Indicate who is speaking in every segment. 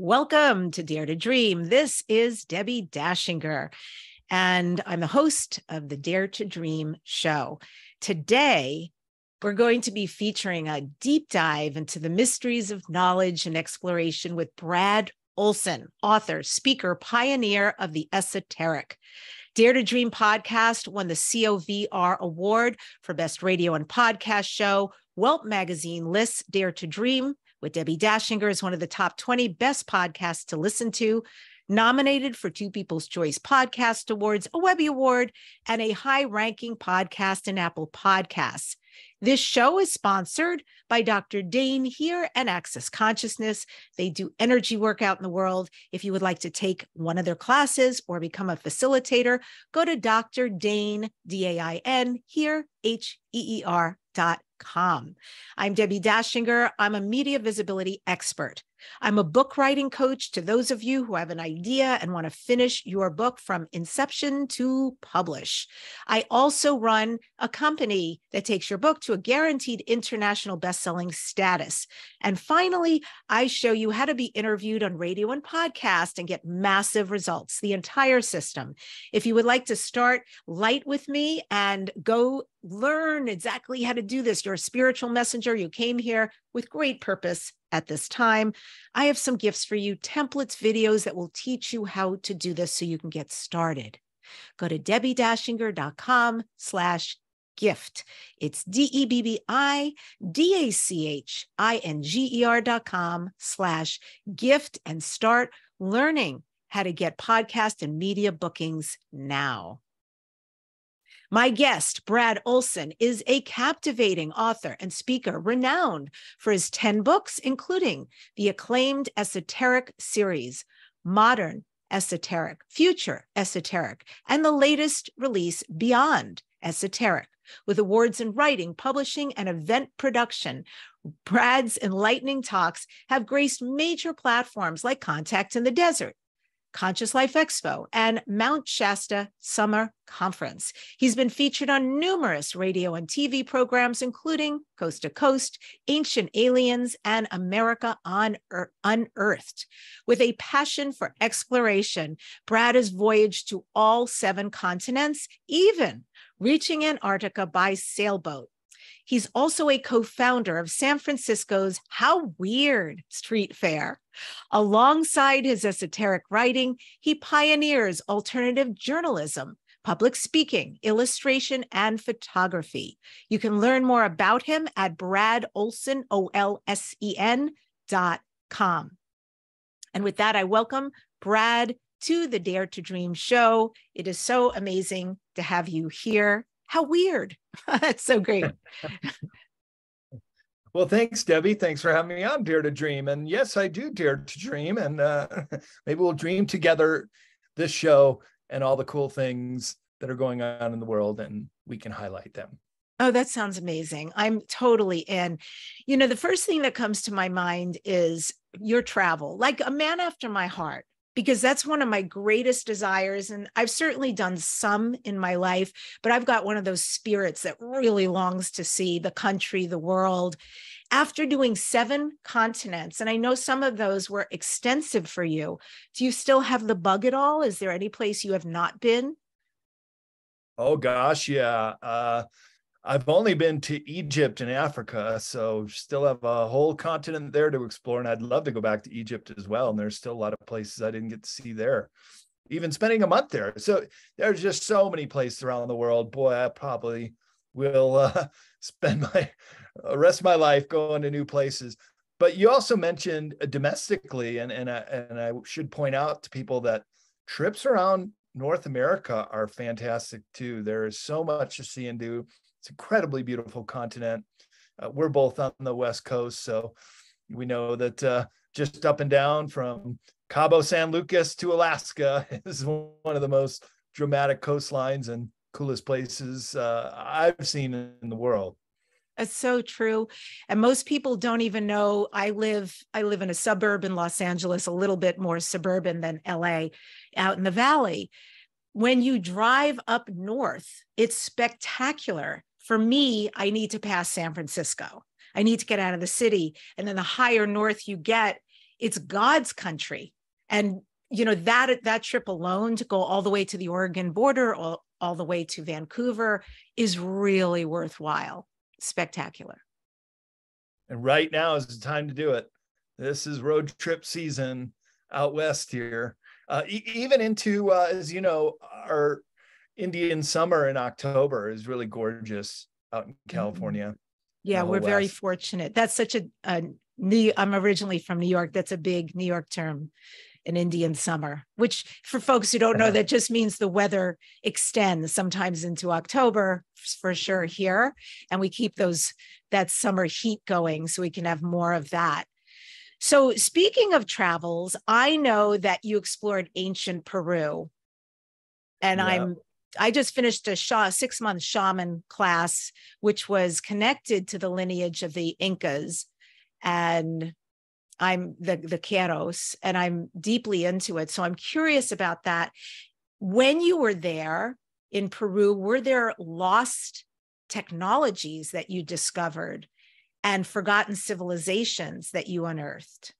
Speaker 1: Welcome to Dare to Dream. This is Debbi Dachinger, and I'm the host of the Dare to Dream show. Today, we're going to be featuring a deep dive into the mysteries of knowledge and exploration with Brad Olsen, author, speaker, pioneer of the esoteric. Dare to Dream podcast won the COVR Award for Best Radio and Podcast Show. Welt magazine lists Dare to Dream with Debbi Dachinger is one of the top 20 best podcasts to listen to, nominated for two People's Choice Podcast Awards, a Webby Award, and a high ranking podcast in Apple Podcasts. This show is sponsored by Dr. Dain Heer and Access Consciousness. They do energy work out in the world. If you would like to take one of their classes or become a facilitator, go to Dr. Dain, D A I N, Heer, H E E R dot com. I'm Debbi Dachinger. I'm a media visibility expert. I'm a book writing coach to those of you who have an idea and want to finish your book from inception to publish. I also run a company that takes your book to a guaranteed international best-selling status. And finally, I show you how to be interviewed on radio and podcast and get massive results, the entire system. If you would like to start light with me and go learn exactly how to do this, you're a spiritual messenger, you came here with great purpose at this time. I have some gifts for you, templates, videos that will teach you how to do this so you can get started. Go to debbiedachinger.com slash gift. It's D-E-B-B-I-D-A-C-H-I-N-G-E-R dot com slash gift and start learning how to get podcast and media bookings now. My guest, Brad Olsen, is a captivating author and speaker renowned for his 10 books, including the acclaimed esoteric series, Modern Esoteric, Future Esoteric, and the latest release, Beyond Esoteric. With awards in writing, publishing, and event production, Brad's enlightening talks have graced major platforms like Contact in the Desert, Conscious Life Expo, and Mount Shasta Summer Conference. He's been featured on numerous radio and TV programs, including Coast to Coast, Ancient Aliens, and America Unearthed. With a passion for exploration, Brad has voyaged to all seven continents, even reaching Antarctica by sailboat. He's also a co founder of San Francisco's How Weird Street Faire. Alongside his esoteric writing, he pioneers alternative journalism, public speaking, illustration, and photography. You can learn more about him at Brad Olsen, O L S E N dot com. And with that, I welcome Brad to the Dare to Dream show. It is so amazing to have you here. How weird. That's so great.
Speaker 2: Well, thanks, Debbi. Thanks for having me on Dare to Dream. And yes, I do dare to dream. And uh, maybe we'll dream together this show and all the cool things that are going on in the world, and we can highlight them.
Speaker 1: Oh, that sounds amazing. I'm totally in. You know, the first thing that comes to my mind is your travel, like a man after my heart because that's one of my greatest desires. And I've certainly done some in my life, but I've got one of those spirits that really longs to see the country, the world. After doing seven continents, and I know some of those were extensive for you, do you still have the bug at all? Is there any place you have not been?
Speaker 2: Oh gosh, yeah. Uh, I've only been to Egypt and Africa, so still have a whole continent there to explore. And I'd love to go back to Egypt as well. And there's still a lot of places I didn't get to see there, even spending a month there. So there's just so many places around the world. Boy, I probably will uh, spend my rest of my life going to new places. But you also mentioned domestically, and and I, and I should point out to people that trips around North America are fantastic too. There is so much to see and do it's incredibly beautiful continent. Uh, we're both on the west coast, so we know that uh, just up and down from Cabo San Lucas to Alaska is one of the most dramatic coastlines and coolest places uh, I've seen in the world.
Speaker 1: That's so true. And most people don't even know I live I live in a suburb in Los Angeles, a little bit more suburban than LA, out in the valley. When you drive up north, it's spectacular for me, I need to pass San Francisco. I need to get out of the city. And then the higher north you get, it's God's country. And you know that that trip alone to go all the way to the Oregon border, all, all the way to Vancouver, is really worthwhile. Spectacular.
Speaker 2: And right now is the time to do it. This is road trip season out west here. Uh, e- even into, uh, as you know, our Indian summer in October is really gorgeous out in mm-hmm. California.
Speaker 1: Yeah, we're very fortunate. That's such a, a New. I'm originally from New York. That's a big New York term, an Indian summer. Which, for folks who don't know, uh-huh. that just means the weather extends sometimes into October for sure here, and we keep those that summer heat going so we can have more of that. So, speaking of travels, I know that you explored ancient Peru. And yeah. I'm I just finished a Shaw six month shaman class, which was connected to the lineage of the Incas. And I'm the the Queros, and I'm deeply into it. So I'm curious about that. When you were there in Peru, were there lost technologies that you discovered and forgotten civilizations that you unearthed?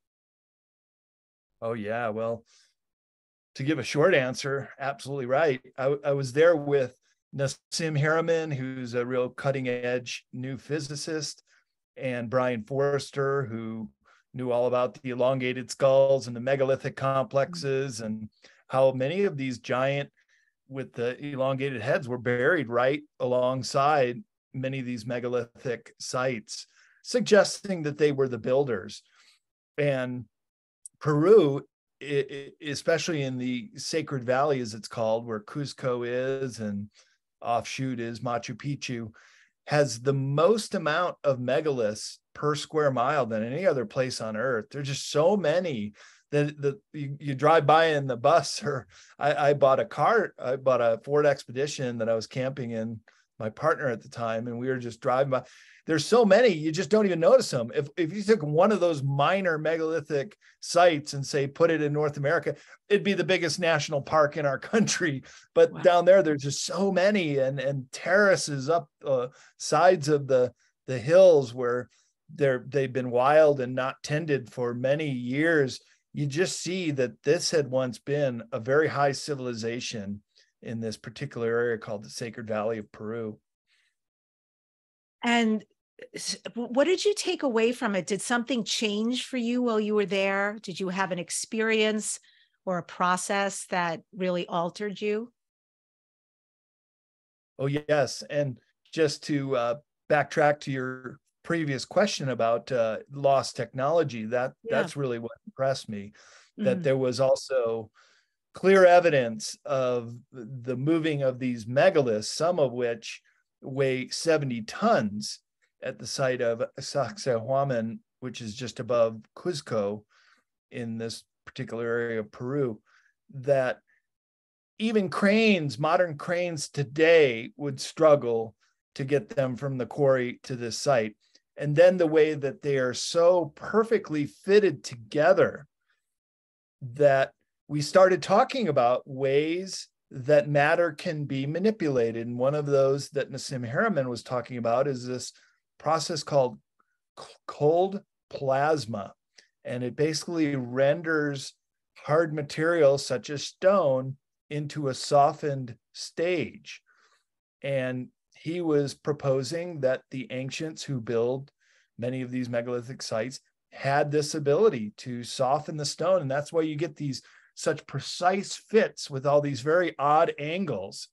Speaker 2: Oh, yeah. Well, to give a short answer, absolutely right. I, I was there with Nassim Haramein, who's a real cutting edge new physicist, and Brien Foerster, who knew all about the elongated skulls and the megalithic complexes and how many of these giant with the elongated heads were buried right alongside many of these megalithic sites suggesting that they were the builders. And Peru, especially in the Sacred Valley, as it's called, where Cusco is and offshoot is Machu Picchu, has the most amount of megaliths per square mile than any other place on earth. There's just so many that the you, you, drive by in the bus or I, I bought a car I bought a Ford Expedition that I was camping in my partner at the time and we were just driving by. There's so many you just don't even notice them if, if you took one of those minor megalithic sites and say put it in north america it'd be the biggest national park in our country. But wow. down there there's just so many and and terraces up uh, sides of the the hills where they're they've been wild and not tended for many years. You just see that this had once been a very high civilization in this particular area called the sacred valley of peru
Speaker 1: and what did you take away from it? Did something change for you while you were there? Did you have an experience or a process that really altered you?
Speaker 2: Oh, yes. And just to uh, backtrack to your previous question about uh, lost technology, that yeah. that's really what impressed me. That mm-hmm. there was also clear evidence of the moving of these megaliths, some of which weigh 70 tons at the site of Sacsayhuaman, which is just above Cuzco in this particular area of Peru, that even cranes, modern cranes today would struggle to get them from the quarry to this site. And then the way that they are so perfectly fitted together that we started talking about ways that matter can be manipulated. And one of those that Nassim Haramein was talking about is this process called cold plasma. And it basically renders hard material such as stone into a softened stage. And he was proposing that the ancients who build many of these megalithic sites had this ability to soften the stone. And that's why you get these such precise fits with all these very odd angles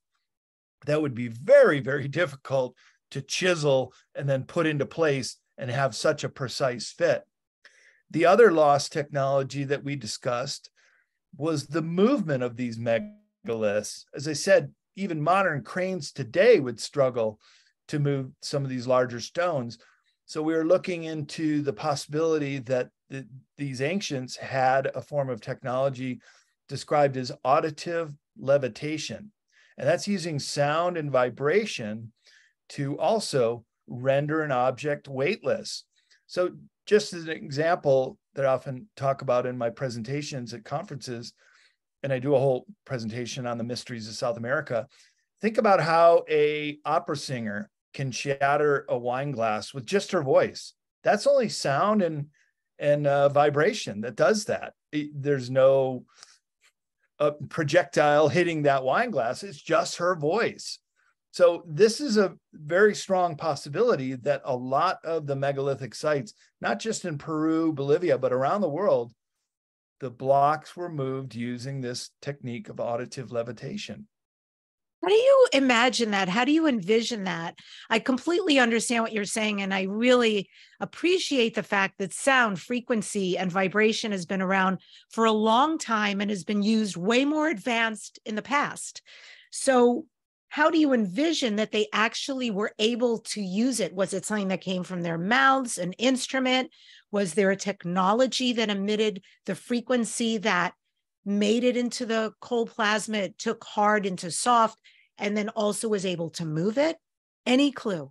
Speaker 2: that would be very, very difficult to chisel and then put into place and have such a precise fit. The other lost technology that we discussed was the movement of these megaliths. As I said, even modern cranes today would struggle to move some of these larger stones. So we were looking into the possibility that the, these ancients had a form of technology described as auditive levitation. And that's using sound and vibration to also render an object weightless. So, just as an example that I often talk about in my presentations at conferences, and I do a whole presentation on the mysteries of South America. Think about how a opera singer can shatter a wine glass with just her voice. That's only sound and and uh, vibration that does that. It, there's no uh, projectile hitting that wine glass. It's just her voice. So this is a very strong possibility that a lot of the megalithic sites, not just in Peru, Bolivia, but around the world, the blocks were moved using this technique of auditive levitation.
Speaker 1: How do you imagine that? How do you envision that? I completely understand what you're saying. And I really appreciate the fact that sound, frequency, and vibration has been around for a long time and has been used way more advanced in the past. So, how do you envision that they actually were able to use it? Was it something that came from their mouths, an instrument? Was there a technology that emitted the frequency that made it into the cold plasma, it took hard into soft, and then also was able to move it? Any clue?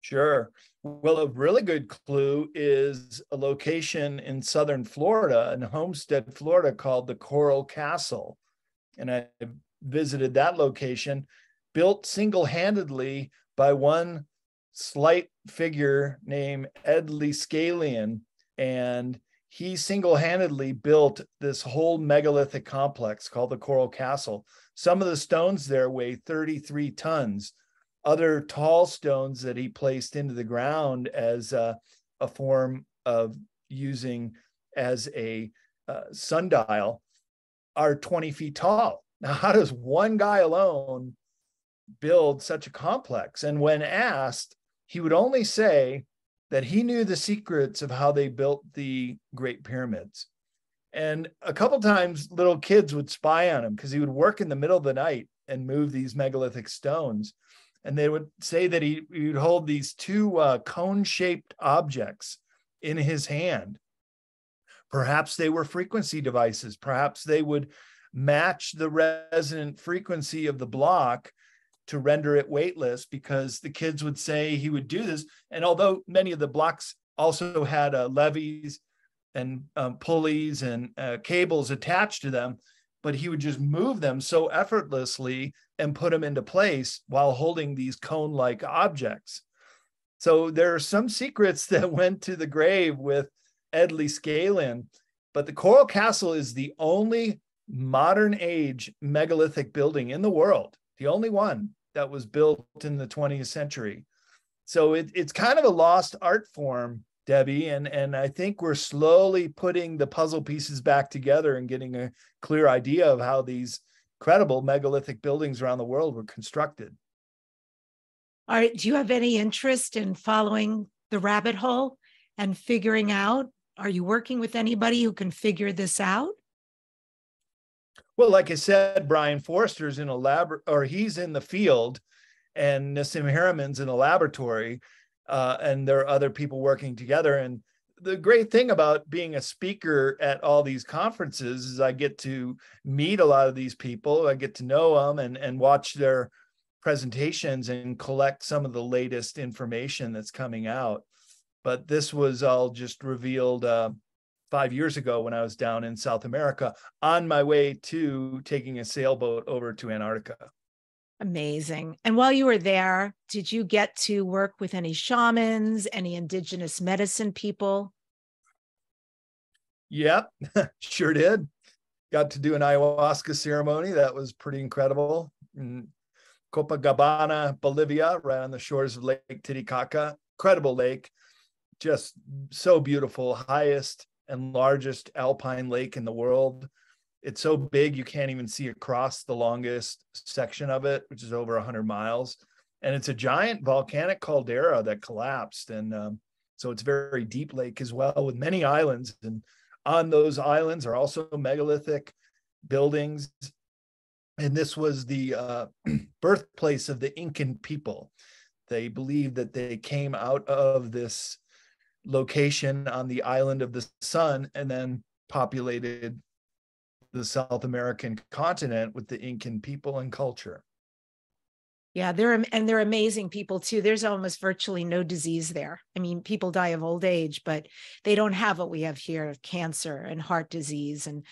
Speaker 2: Sure. Well, a really good clue is a location in southern Florida, in Homestead, Florida, called the Coral Castle. And I visited that location, built single handedly by one slight figure named Ed Leedskalnin. And he single handedly built this whole megalithic complex called the Coral Castle. Some of the stones there weigh 33 tons. Other tall stones that he placed into the ground as a, a form of using as a uh, sundial are 20 feet tall. Now, how does one guy alone build such a complex? And when asked, he would only say, that he knew the secrets of how they built the Great Pyramids. And a couple times, little kids would spy on him because he would work in the middle of the night and move these megalithic stones. And they would say that he, he would hold these two uh, cone shaped objects in his hand. Perhaps they were frequency devices. Perhaps they would match the resonant frequency of the block to render it weightless because the kids would say he would do this. And although many of the blocks also had uh, levees and um, pulleys and uh, cables attached to them, but he would just move them so effortlessly and put them into place while holding these cone like objects. So there are some secrets that went to the grave with Edley Leedskalnin, but the Coral Castle is the only modern age megalithic building in the world the only one that was built in the 20th century. So it, it's kind of a lost art form, Debbi, and and I think we're slowly putting the puzzle pieces back together and getting a clear idea of how these credible megalithic buildings around the world were constructed.
Speaker 1: All right. Do you have any interest in following the rabbit hole and figuring out? Are you working with anybody who can figure this out?
Speaker 2: Well, like I said, Brien Foerster's in a lab, or he's in the field, and Nassim Haramein's in the laboratory, uh, and there are other people working together. And the great thing about being a speaker at all these conferences is I get to meet a lot of these people. I get to know them and and watch their presentations and collect some of the latest information that's coming out. But this was all just revealed uh, five years ago when I was down in South America on my way to taking a sailboat over to Antarctica.
Speaker 1: Amazing. And while you were there, did you get to work with any shamans, any indigenous medicine people?
Speaker 2: Yep, sure did. Got to do an ayahuasca ceremony. That was pretty incredible. In Copacabana, Bolivia, right on the shores of Lake Titicaca. Incredible lake, just so beautiful. Highest and largest alpine lake in the world. It's so big you can't even see across the longest section of it, which is over 100 miles. And it's a giant volcanic caldera that collapsed. And um, so it's very deep lake as well, with many islands. And on those islands are also megalithic buildings. And this was the uh, birthplace of the Incan people. They believe that they came out of this location on the island of the sun and then populated the South American continent with the Incan people and culture.
Speaker 1: Yeah, they're and they're amazing people too. There's almost virtually no disease there. I mean, people die of old age, but they don't have what we have here: of cancer and heart disease and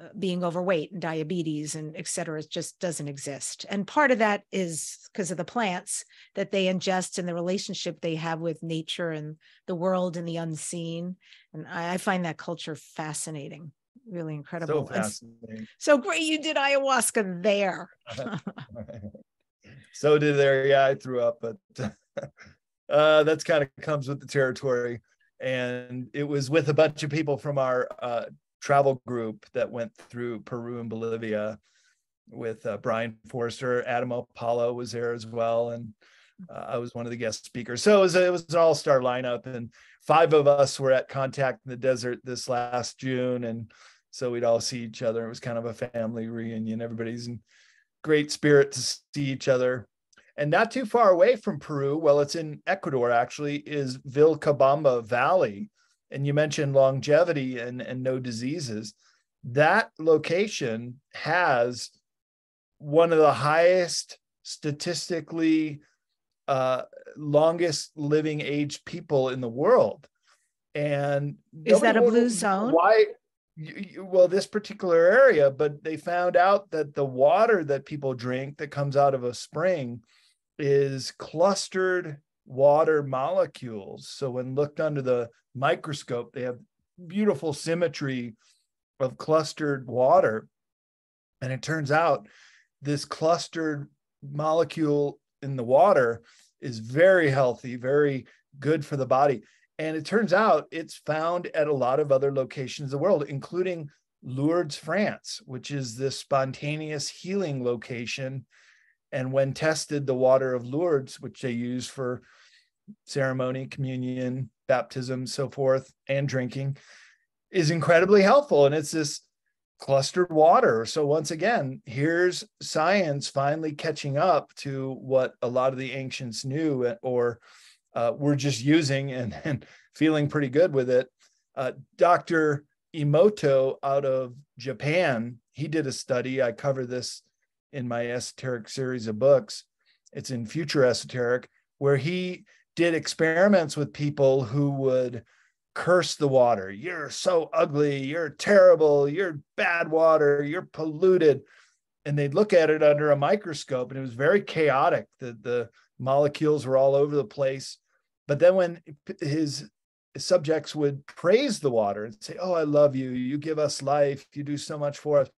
Speaker 1: uh, being overweight and diabetes and et cetera It just doesn't exist. And part of that is because of the plants that they ingest and the relationship they have with nature and the world and the unseen. And I find that culture fascinating, really incredible.
Speaker 2: So fascinating.
Speaker 1: So great you did ayahuasca there.
Speaker 2: so did there. Yeah, I threw up, but uh, that's kind of comes with the territory. And it was with a bunch of people from our uh, travel group that went through Peru and Bolivia with uh, Brien Foerster. Adam Apollo was there as well. And uh, I was one of the guest speakers. So it was, it was an all star lineup. And five of us were at Contact in the Desert this last June. And so we'd all see each other. It was kind of a family reunion. Everybody's in great spirit to see each other. And not too far away from Peru, well, it's in Ecuador actually, is Vilcabamba Valley, and you mentioned longevity and, and no diseases, that location has one of the highest statistically uh, longest living age people in the world. And
Speaker 1: is that a blue zone?
Speaker 2: Why? Well, this particular area, but they found out that the water that people drink that comes out of a spring is clustered water molecules. So when looked under the microscope, they have beautiful symmetry of clustered water. And it turns out this clustered molecule in the water is very healthy, very good for the body. And it turns out it's found at a lot of other locations in the world, including Lourdes, France, which is this spontaneous healing location. And when tested, the water of Lourdes, which they use for ceremony, communion, baptism, so forth, and drinking is incredibly helpful. And it's this clustered water. So once again, here's science finally catching up to what a lot of the ancients knew or uh, were just using and, and feeling pretty good with it. Uh, Dr. Emoto out of Japan, he did a study. I cover this in my esoteric series of books. It's in Future Esoteric, where he did experiments with people who would curse the water. You're so ugly. You're terrible. You're bad water. You're polluted. And they'd look at it under a microscope and it was very chaotic. The, the molecules were all over the place. But then when his subjects would praise the water and say, Oh, I love you. You give us life. You do so much for us.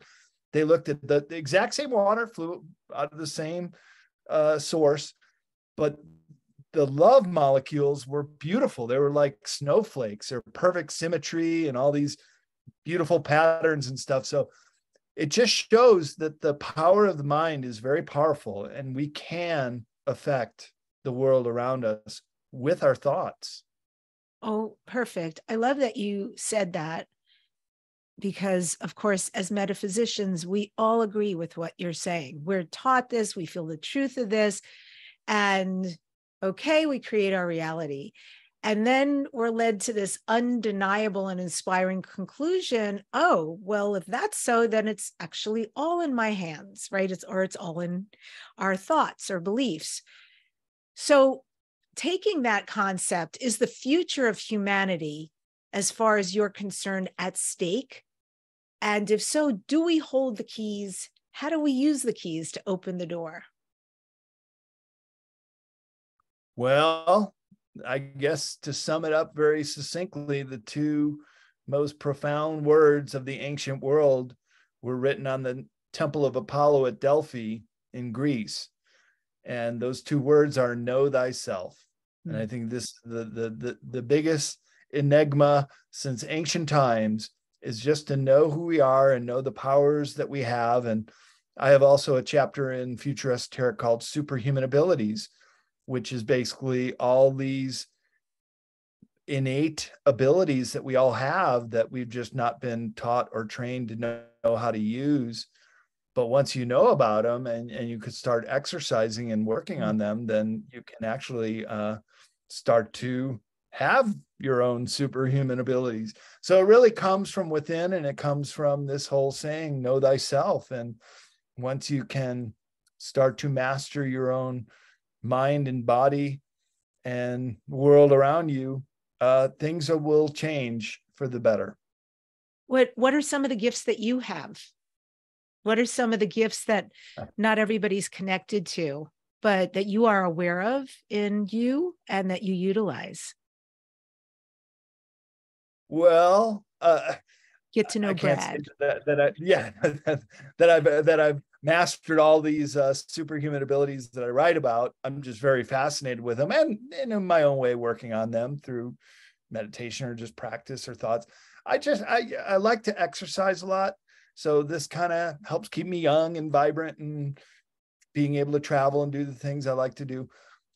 Speaker 2: They looked at the, the exact same water, flew out of the same uh, source, but the love molecules were beautiful. They were like snowflakes, they're perfect symmetry and all these beautiful patterns and stuff. So it just shows that the power of the mind is very powerful and we can affect the world around us with our thoughts.
Speaker 1: Oh, perfect. I love that you said that because, of course, as metaphysicians, we all agree with what you're saying. We're taught this, we feel the truth of this. And okay, we create our reality. And then we're led to this undeniable and inspiring conclusion oh, well, if that's so, then it's actually all in my hands, right? It's, or it's all in our thoughts or beliefs. So, taking that concept, is the future of humanity, as far as you're concerned, at stake? And if so, do we hold the keys? How do we use the keys to open the door?
Speaker 2: Well, I guess to sum it up very succinctly, the two most profound words of the ancient world were written on the Temple of Apollo at Delphi in Greece. And those two words are know thyself. Mm-hmm. And I hmm. think this the, the the the biggest enigma since ancient times is just to know who we are and know the powers that we have. And I have also a chapter in Future Esoteric called Superhuman Abilities, which is basically all these innate abilities that we all have that we've just not been taught or trained to know how to use. But once you know about them and, and you could start exercising and working on them then you can actually uh, start to have your own superhuman abilities. So it really comes from within and it comes from this whole saying know thyself. And once you can start to master your own mind and body and world around you, uh, things will change for the better.
Speaker 1: what what are some of the gifts that you have what are some of the gifts that not everybody's connected to but that you are aware of in you and that you utilize
Speaker 2: well uh
Speaker 1: get to know Brad.
Speaker 2: That, that I, yeah, that I've that I've mastered all these uh, superhuman abilities that I write about. I'm just very fascinated with them, and, and in my own way, working on them through meditation or just practice or thoughts. I just I I like to exercise a lot, so this kind of helps keep me young and vibrant and being able to travel and do the things I like to do.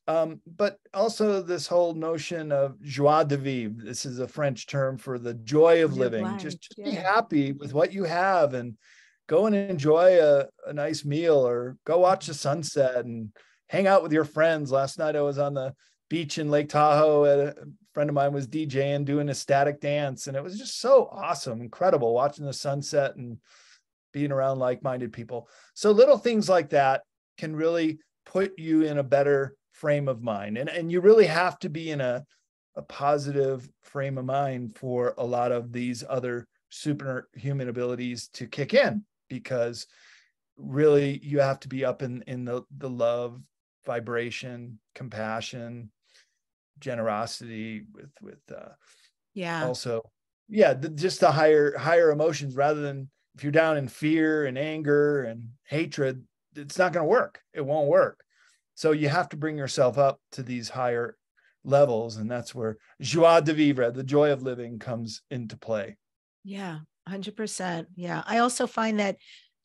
Speaker 2: Um, but also this whole notion of joie de vivre. This is a French term for the joy of living. Just, just yeah. be happy with what you have and go and enjoy a, a nice meal or go watch the sunset and hang out with your friends. Last night I was on the beach in Lake Tahoe. a friend of mine was DJing, doing a static dance, and it was just so awesome, incredible watching the sunset and being around like-minded people. So little things like that can really put you in a better frame of mind. And, and you really have to be in a, a positive frame of mind for a lot of these other superhuman abilities to kick in because really you have to be up in, in the, the love, vibration, compassion, generosity with, with, uh,
Speaker 1: yeah.
Speaker 2: Also, yeah, the, just the higher, higher emotions rather than if you're down in fear and anger and hatred, it's not going to work. It won't work. So you have to bring yourself up to these higher levels. And that's where joie de vivre, the joy of living, comes into play.
Speaker 1: Yeah, 100%. Yeah. I also find that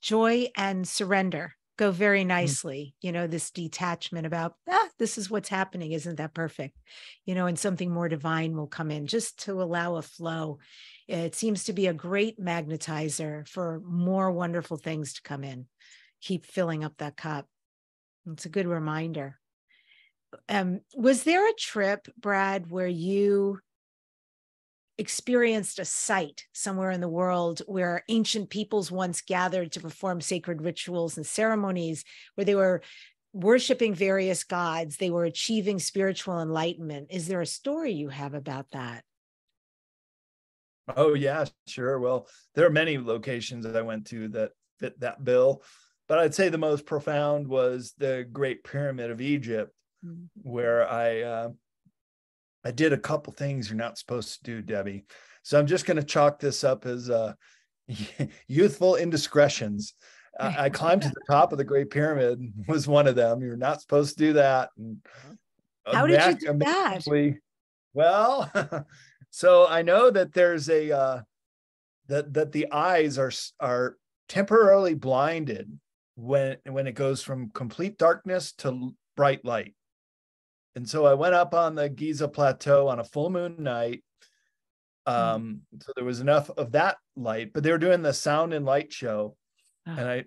Speaker 1: joy and surrender go very mm. nicely. Mm-hmm. You know, this detachment about, ah, this is what's happening. Isn't that perfect? You know, and something more divine will come in just to allow a flow. It seems to be a great magnetizer for more wonderful things to come in. Keep filling up that cup. It's a good reminder. Um, was there a trip, Brad, where you experienced a site somewhere in the world where ancient peoples once gathered to perform sacred rituals and ceremonies, where they were worshiping various gods, they were achieving spiritual enlightenment? Is there a story you have about that?
Speaker 2: Oh, yeah, sure. Well, there are many locations that I went to that fit that bill but I'd say the most profound was the Great Pyramid of Egypt, mm-hmm. where I uh, I did a couple things you're not supposed to do, Debbi. So I'm just going to chalk this up as uh, youthful indiscretions. I, I climbed to the top of the Great Pyramid was one of them. You're not supposed to do that. And
Speaker 1: How did you do that?
Speaker 2: Well, so I know that there's a uh, that that the eyes are are temporarily blinded when when it goes from complete darkness to bright light. And so I went up on the Giza plateau on a full moon night. Hmm. Um, so there was enough of that light, but they were doing the sound and light show. Oh. And I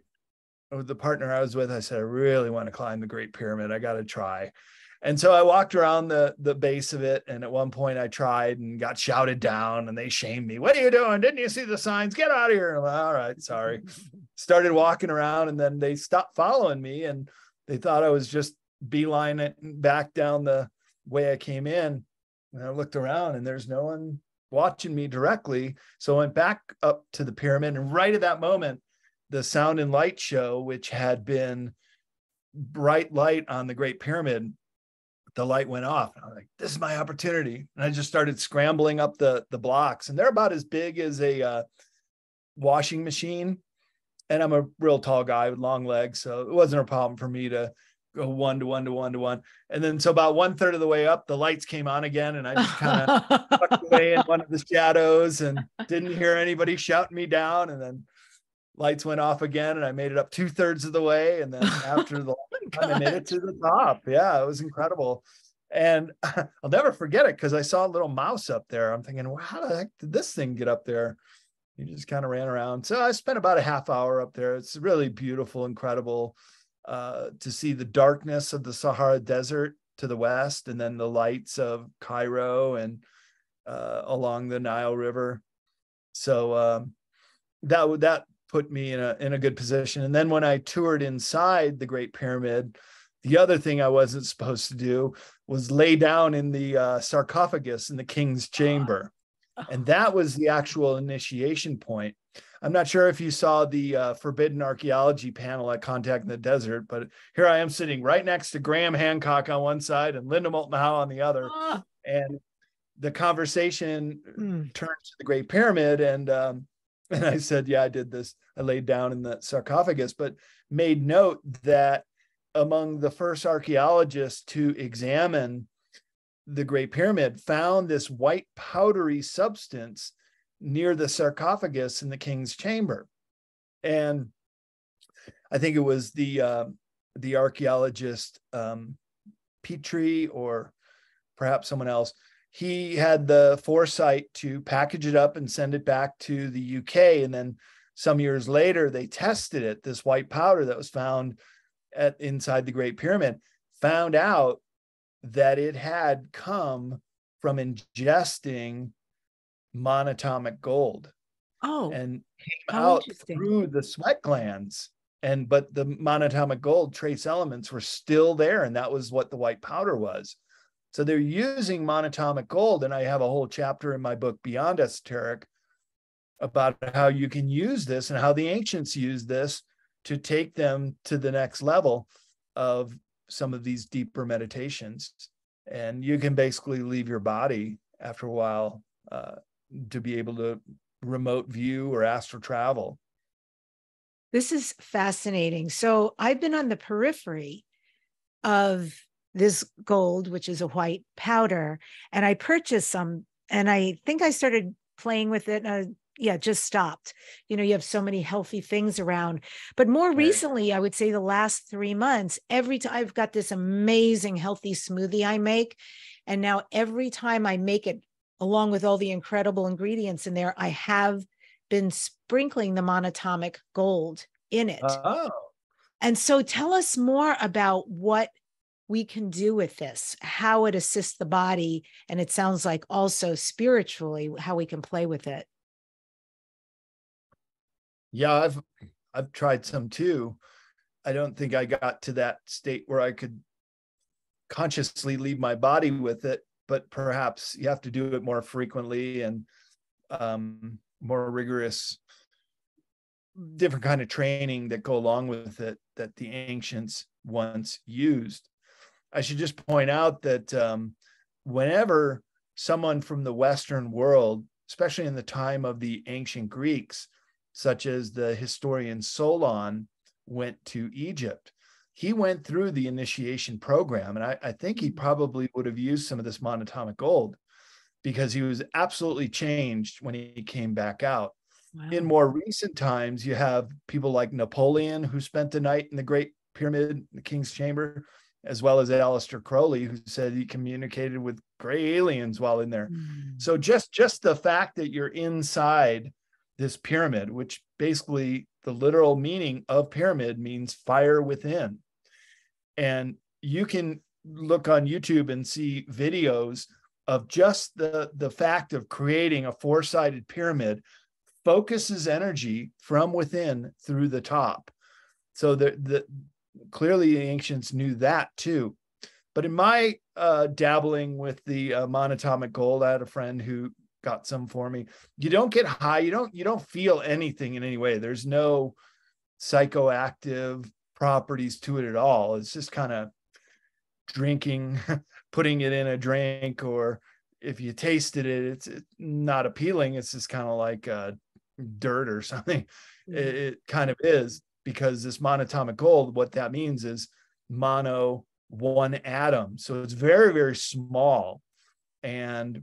Speaker 2: with the partner I was with, I said, I really want to climb the Great Pyramid. I got to try. And so I walked around the the base of it, and at one point I tried and got shouted down, and they shamed me. What are you doing? Didn't you see the signs? Get out of here! Like, All right, sorry. Started walking around, and then they stopped following me, and they thought I was just beelining back down the way I came in. And I looked around, and there's no one watching me directly. So I went back up to the pyramid, and right at that moment, the sound and light show, which had been bright light on the Great Pyramid, the light went off. I was like, this is my opportunity. And I just started scrambling up the, the blocks. And they're about as big as a uh, washing machine. And I'm a real tall guy with long legs. So it wasn't a problem for me to go one to one to one to one. And then so about one third of the way up, the lights came on again. And I just kind of tucked away in one of the shadows and didn't hear anybody shouting me down. And then lights went off again and I made it up two thirds of the way. And then after the oh time I made it to the top. Yeah, it was incredible. And I'll never forget it because I saw a little mouse up there. I'm thinking, well, how the heck did this thing get up there? He just kind of ran around. So I spent about a half hour up there. It's really beautiful, incredible uh, to see the darkness of the Sahara Desert to the west, and then the lights of Cairo and uh, along the Nile River. So um, that that put me in a in a good position. And then when I toured inside the Great Pyramid, the other thing I wasn't supposed to do was lay down in the uh, sarcophagus in the king's chamber. And that was the actual initiation point. I'm not sure if you saw the uh, Forbidden Archaeology panel at Contact in the Desert, but here I am sitting right next to Graham Hancock on one side and Linda Moulton Howe on the other. Ah. And the conversation mm. turns to the Great Pyramid. And, um, and I said, Yeah, I did this. I laid down in the sarcophagus, but made note that among the first archaeologists to examine the Great Pyramid found this white powdery substance near the sarcophagus in the king's chamber. And I think it was the uh, the archaeologist um, Petrie or perhaps someone else. He had the foresight to package it up and send it back to the UK. And then some years later, they tested it. This white powder that was found at inside the Great Pyramid found out that it had come from ingesting monatomic gold.
Speaker 1: Oh,
Speaker 2: and came out through the sweat glands. And but the monatomic gold trace elements were still there, and that was what the white powder was. So they're using monatomic gold, and I have a whole chapter in my book Beyond Esoteric about how you can use this and how the ancients used this to take them to the next level of some of these deeper meditations. And you can basically leave your body after a while uh, to be able to remote view or astral travel.
Speaker 1: This is fascinating. So I've been on the periphery of this gold, which is a white powder, and I purchased some. And I think I started playing with it. And yeah, just stopped. You know, you have so many healthy things around. But more right. recently, I would say the last three months, every time I've got this amazing healthy smoothie I make. And now every time I make it, along with all the incredible ingredients in there, I have been sprinkling the monatomic gold in it. Oh. And so tell us more about what we can do with this, how it assists the body. And it sounds like also spiritually, how we can play with it.
Speaker 2: Yeah, I've I've tried some too. I don't think I got to that state where I could consciously leave my body with it, but perhaps you have to do it more frequently and um, more rigorous, different kind of training that go along with it that the ancients once used. I should just point out that um, whenever someone from the Western world, especially in the time of the ancient Greeks, such as the historian Solon went to Egypt. He went through the initiation program, and I, I think he probably would have used some of this monatomic gold because he was absolutely changed when he came back out. Wow. In more recent times, you have people like Napoleon who spent the night in the Great Pyramid, the King's Chamber, as well as Aleister Crowley, who said he communicated with gray aliens while in there. Mm. So just just the fact that you're inside this pyramid, which basically the literal meaning of pyramid means fire within. And you can look on YouTube and see videos of just the, the fact of creating a four sided pyramid focuses energy from within through the top. So the, the clearly the ancients knew that too. But in my uh, dabbling with the uh, monatomic gold, I had a friend who got some for me. You don't get high. You don't you don't feel anything in any way. There's no psychoactive properties to it at all. It's just kind of drinking, putting it in a drink, or if you tasted it, it's, not appealing. It's just kind of like uh, dirt or something. Mm-hmm. It, it kind of is because this monatomic gold, what that means is mono one atom. So it's very, very small. And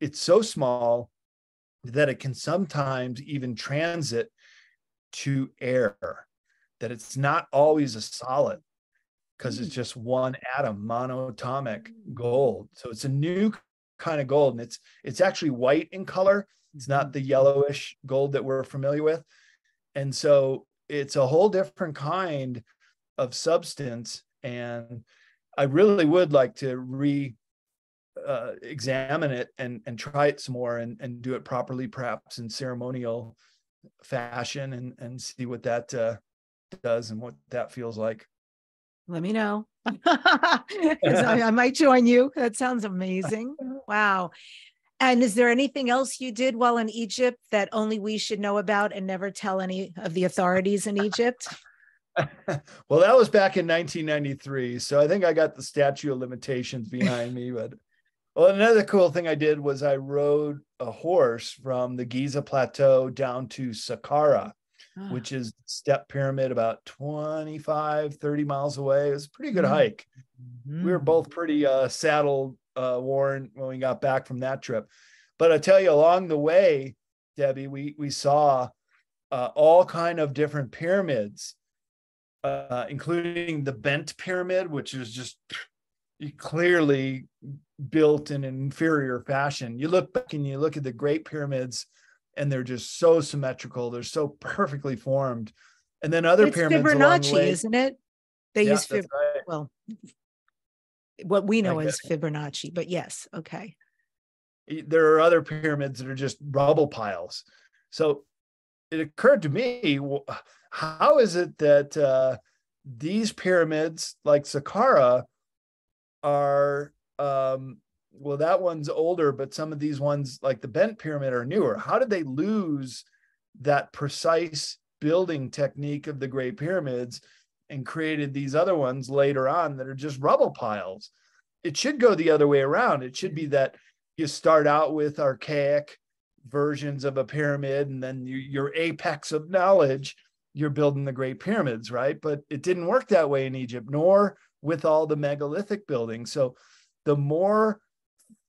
Speaker 2: it's so small that it can sometimes even transit to air, that it's not always a solid because it's mm. just one atom, monatomic gold. So it's a new kind of gold and it's it's actually white in color. It's not mm-hmm. the yellowish gold that we're familiar with. And so it's a whole different kind of substance and I really would like to re uh, examine it and and try it some more and and do it properly, perhaps in ceremonial fashion, and and see what that uh, does and what that feels like.
Speaker 1: Let me know. I, I might join you. That sounds amazing. Wow. And is there anything else you did while in Egypt that only we should know about and never tell any of the authorities in Egypt?
Speaker 2: well, that was back in 1993. So I think I got the statute of limitations behind me. But well, another cool thing I did was I rode a horse from the Giza Plateau down to Saqqara. Which is step pyramid about 25, 30 miles away. It was a pretty good mm-hmm. hike. Mm-hmm. We were both pretty uh, saddle uh, worn when we got back from that trip. But I tell you, along the way, Debbie, we we saw uh, all kind of different pyramids uh, including the bent pyramid, which is just clearly built in an inferior fashion. You look back and you look at the Great Pyramids, and they're just so symmetrical. They're so perfectly formed. And then other
Speaker 1: it's
Speaker 2: pyramids,
Speaker 1: Fibonacci,
Speaker 2: the
Speaker 1: isn't it? They
Speaker 2: yeah,
Speaker 1: use fib-
Speaker 2: right.
Speaker 1: well, what we know as Fibonacci, but yes, okay.
Speaker 2: There are other pyramids that are just rubble piles. So it occurred to me how is it that uh, these pyramids like Saqqara are um, well that one's older but some of these ones like the bent pyramid are newer how did they lose that precise building technique of the great pyramids and created these other ones later on that are just rubble piles it should go the other way around it should be that you start out with archaic versions of a pyramid and then you, your apex of knowledge you're building the great pyramids, right? But it didn't work that way in Egypt, nor with all the megalithic buildings. So the more,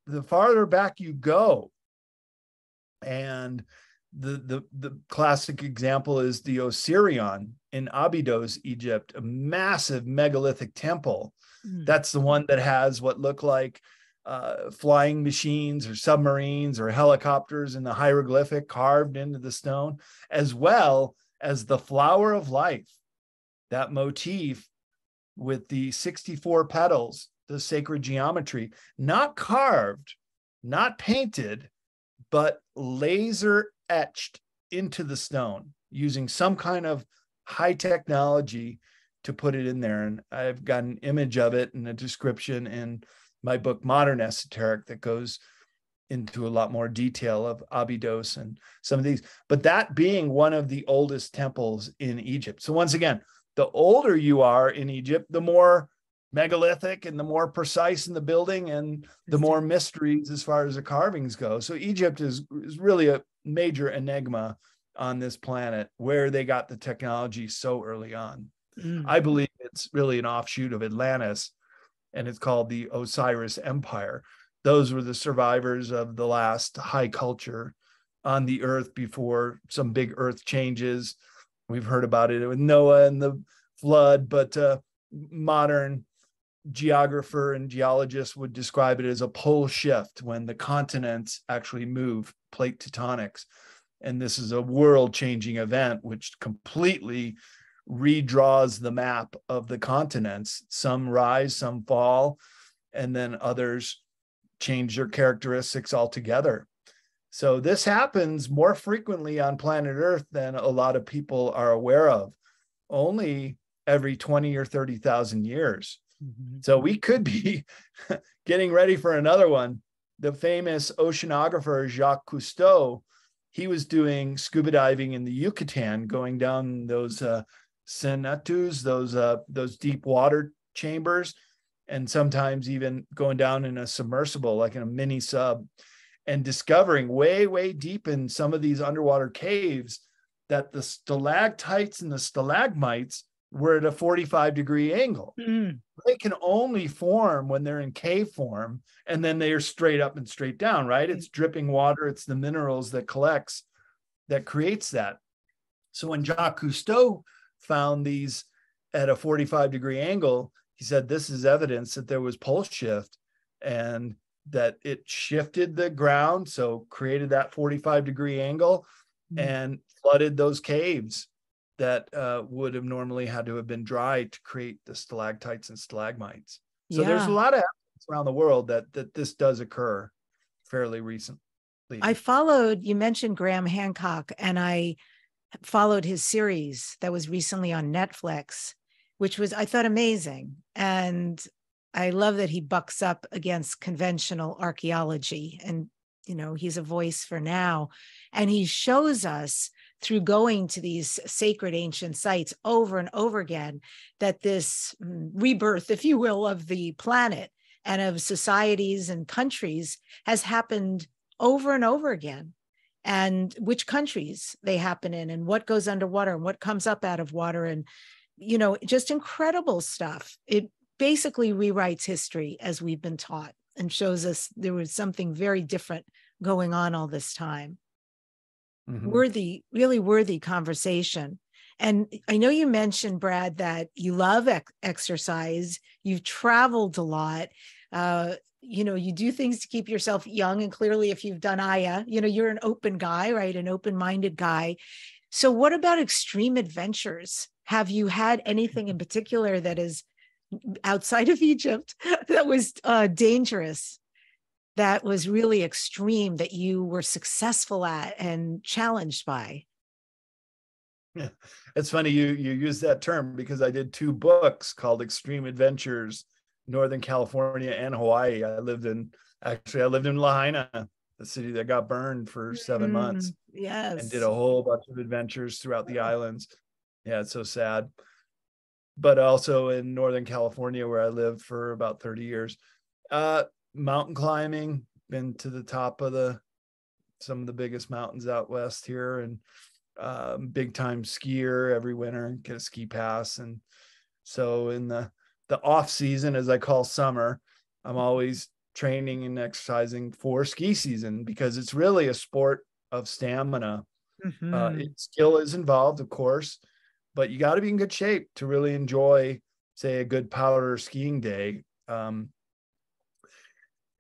Speaker 2: the farther back you go, and the the the classic example is the Osirion in Abydos, Egypt, a massive megalithic temple. Mm. That's the one that has what look like uh, flying machines or submarines or helicopters in the hieroglyphic carved into the stone, as well as the flower of life, that motif with the 64 petals, the sacred geometry, not carved, not painted, but laser etched into the stone using some kind of high technology to put it in there. And I've got an image of it and a description in my book, Modern Esoteric, that goes into a lot more detail of Abydos and some of these, but that being one of the oldest temples in Egypt. So once again, the older you are in Egypt, the more megalithic and the more precise in the building and the more mysteries as far as the carvings go. So Egypt is, is really a major enigma on this planet where they got the technology so early on. Mm. I believe it's really an offshoot of Atlantis and it's called the Osiris Empire those were the survivors of the last high culture on the earth before some big earth changes. We've heard about it with Noah and the flood, but uh, modern geographer and geologists would describe it as a pole shift when the continents actually move, plate tectonics. And this is a world changing event which completely redraws the map of the continents. Some rise, some fall, and then others change their characteristics altogether. So this happens more frequently on planet Earth than a lot of people are aware of. Only every 20 or 30,000 years. Mm-hmm. So we could be getting ready for another one. The famous oceanographer Jacques Cousteau, he was doing scuba diving in the Yucatan, going down those uh, cenotes, those uh, those deep water chambers, and sometimes even going down in a submersible, like in a mini sub, and discovering way, way deep in some of these underwater caves that the stalactites and the stalagmites were at a 45 degree angle. Mm. They can only form when they're in cave form, and then they are straight up and straight down, right? It's dripping water, it's the minerals that collects that creates that. So when Jacques Cousteau found these at a 45 degree angle, he said this is evidence that there was pole shift and that it shifted the ground so created that 45 degree angle mm-hmm. and flooded those caves that uh, would have normally had to have been dry to create the stalactites and stalagmites so yeah. there's a lot of evidence around the world that that this does occur fairly recently
Speaker 1: i followed you mentioned graham hancock and i followed his series that was recently on netflix which was I thought amazing. And I love that he bucks up against conventional archaeology and you know, he's a voice for now. And he shows us through going to these sacred ancient sites over and over again that this mm, rebirth, if you will, of the planet and of societies and countries has happened over and over again. And which countries they happen in, and what goes underwater, and what comes up out of water, and you know, just incredible stuff. It basically rewrites history as we've been taught and shows us there was something very different going on all this time. Mm-hmm. Worthy, really worthy conversation. And I know you mentioned, Brad, that you love ex- exercise. You've traveled a lot. Uh, you know, you do things to keep yourself young. And clearly, if you've done Aya, you know, you're an open guy, right? An open minded guy. So, what about extreme adventures? Have you had anything in particular that is outside of Egypt that was uh, dangerous, that was really extreme, that you were successful at and challenged by?
Speaker 2: Yeah. It's funny you you use that term because I did two books called Extreme Adventures, Northern California and Hawaii. I lived in actually I lived in Lahaina, the city that got burned for seven mm, months.
Speaker 1: Yes.
Speaker 2: And did a whole bunch of adventures throughout the islands. Yeah, it's so sad but also in Northern California where I lived for about 30 years. Uh, mountain climbing, been to the top of the some of the biggest mountains out west here and um, big time skier every winter, get a ski pass. And so in the the off season, as I call summer, I'm always training and exercising for ski season because it's really a sport of stamina. Mm-hmm. Uh, it, skill is involved, of course, but you got to be in good shape to really enjoy, say, a good powder skiing day. Um,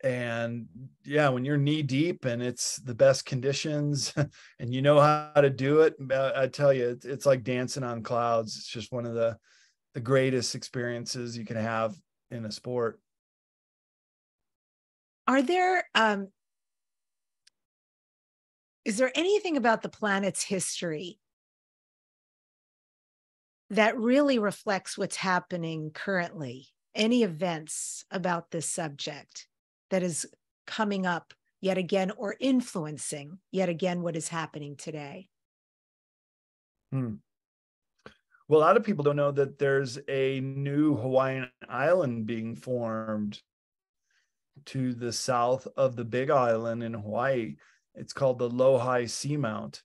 Speaker 2: and yeah, when you're knee deep and it's the best conditions and you know how to do it, uh, I tell you, it's, it's like dancing on clouds. It's just one of the the greatest experiences you can have in a sport.
Speaker 1: Are there um, is there anything about the planet's history that really reflects what's happening currently. Any events about this subject that is coming up yet again or influencing yet again what is happening today?
Speaker 2: Hmm. Well, a lot of people don't know that there's a new Hawaiian island being formed to the south of the Big Island in Hawaii. It's called the Loihi Seamount.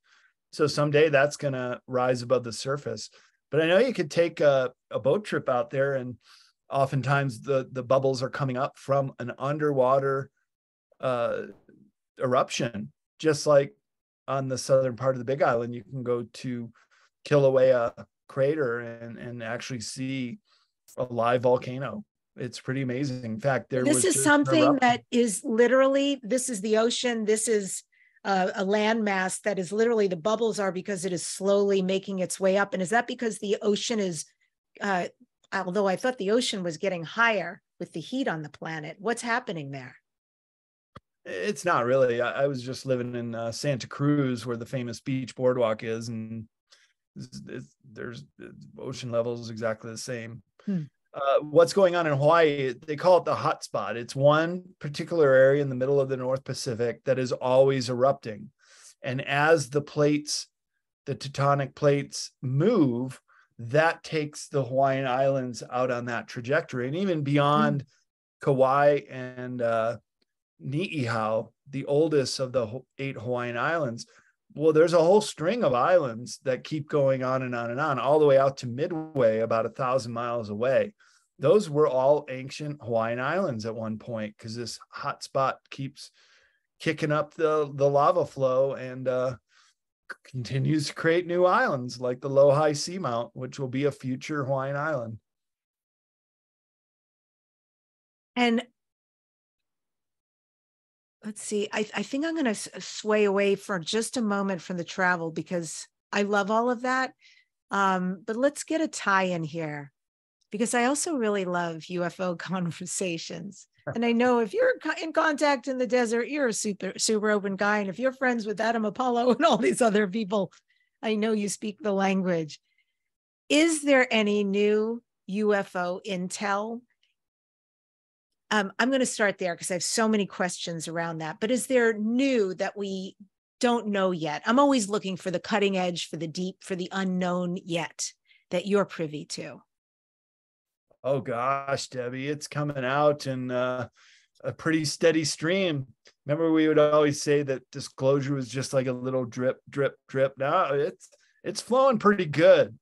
Speaker 2: So someday that's going to rise above the surface. But I know you could take a, a boat trip out there, and oftentimes the the bubbles are coming up from an underwater uh, eruption, just like on the southern part of the Big Island. You can go to Kilauea crater and and actually see a live volcano. It's pretty amazing. In fact, there
Speaker 1: this is something that is literally this is the ocean. This is uh, a landmass that is literally the bubbles are because it is slowly making its way up. And is that because the ocean is, uh, although I thought the ocean was getting higher with the heat on the planet, what's happening there?
Speaker 2: It's not really. I, I was just living in uh, Santa Cruz, where the famous beach boardwalk is, and it's, it's, there's ocean levels exactly the same. Hmm. Uh, what's going on in Hawaii, they call it the hot spot. It's one particular area in the middle of the North Pacific that is always erupting. And as the plates, the tectonic plates move, that takes the Hawaiian Islands out on that trajectory. And even beyond mm. Kauai and uh, Ni'ihau, the oldest of the eight Hawaiian Islands, well, there's a whole string of islands that keep going on and on and on, all the way out to Midway, about a thousand miles away. Those were all ancient Hawaiian islands at one point because this hot spot keeps kicking up the, the lava flow and uh, continues to create new islands like the Loihi Seamount, which will be a future Hawaiian island.
Speaker 1: And let's see i, I think i'm going to uh, sway away for just a moment from the travel because i love all of that um, but let's get a tie in here because i also really love ufo conversations. And i know if you're in contact in the desert you're a super super open guy. And if you're friends with adam apollo and all these other people i know you speak the language. Is there any new ufo intel Um, I'm going to start there because I have so many questions around that. But is there new that we don't know yet? I'm always looking for the cutting edge, for the deep, for the unknown yet that you're privy to.
Speaker 2: Oh gosh, Debbie, it's coming out in uh, a pretty steady stream. Remember, we would always say that disclosure was just like a little drip, drip, drip. Now it's it's flowing pretty good,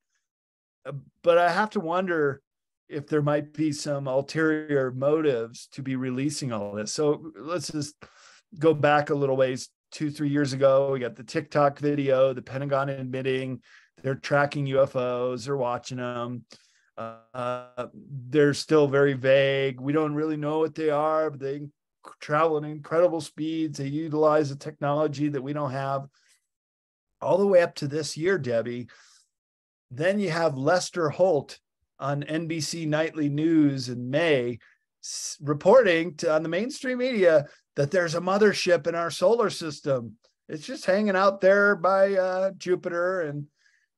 Speaker 2: uh, but I have to wonder if there might be some ulterior motives to be releasing all this. So let's just go back a little ways. Two, three years ago, we got the Tic Tac video, the Pentagon admitting they're tracking UFOs, they're watching them. Uh, they're still very vague. We don't really know what they are, but they travel at incredible speeds. They utilize a technology that we don't have. All the way up to this year, Debbie. Then you have Lester Holt on NBC Nightly News in May reporting to, on the mainstream media that there's a mothership in our solar system. It's just hanging out there by uh, Jupiter, and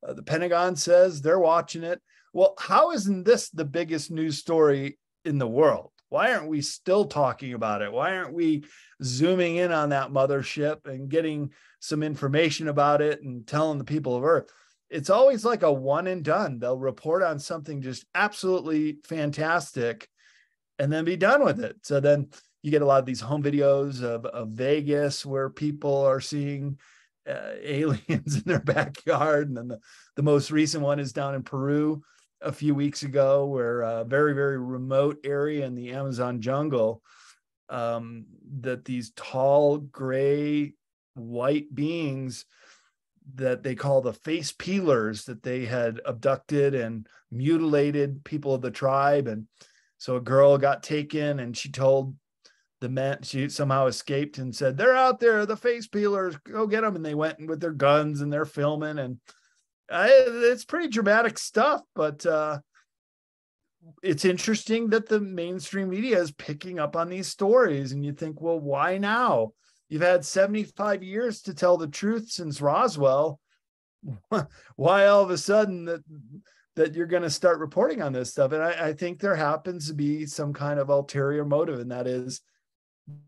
Speaker 2: uh, the Pentagon says they're watching it. Well, how isn't this the biggest news story in the world? Why aren't we still talking about it? Why aren't we zooming in on that mothership and getting some information about it and telling the people of Earth? It's always like a one and done. They'll report on something just absolutely fantastic and then be done with it. So then you get a lot of these home videos of, of Vegas where people are seeing uh, aliens in their backyard. And then the, the most recent one is down in Peru a few weeks ago, where a very, very remote area in the Amazon jungle, um, that these tall, gray, white beings that they call the face peelers that they had abducted and mutilated people of the tribe. And so a girl got taken and she told the men, she somehow escaped and said, They're out there, the face peelers, go get them. And they went with their guns and they're filming. And I, it's pretty dramatic stuff, but uh, it's interesting that the mainstream media is picking up on these stories. And you think, well, why now? You've had 75 years to tell the truth since Roswell. why all of a sudden that that you're going to start reporting on this stuff? And I, I think there happens to be some kind of ulterior motive, and that is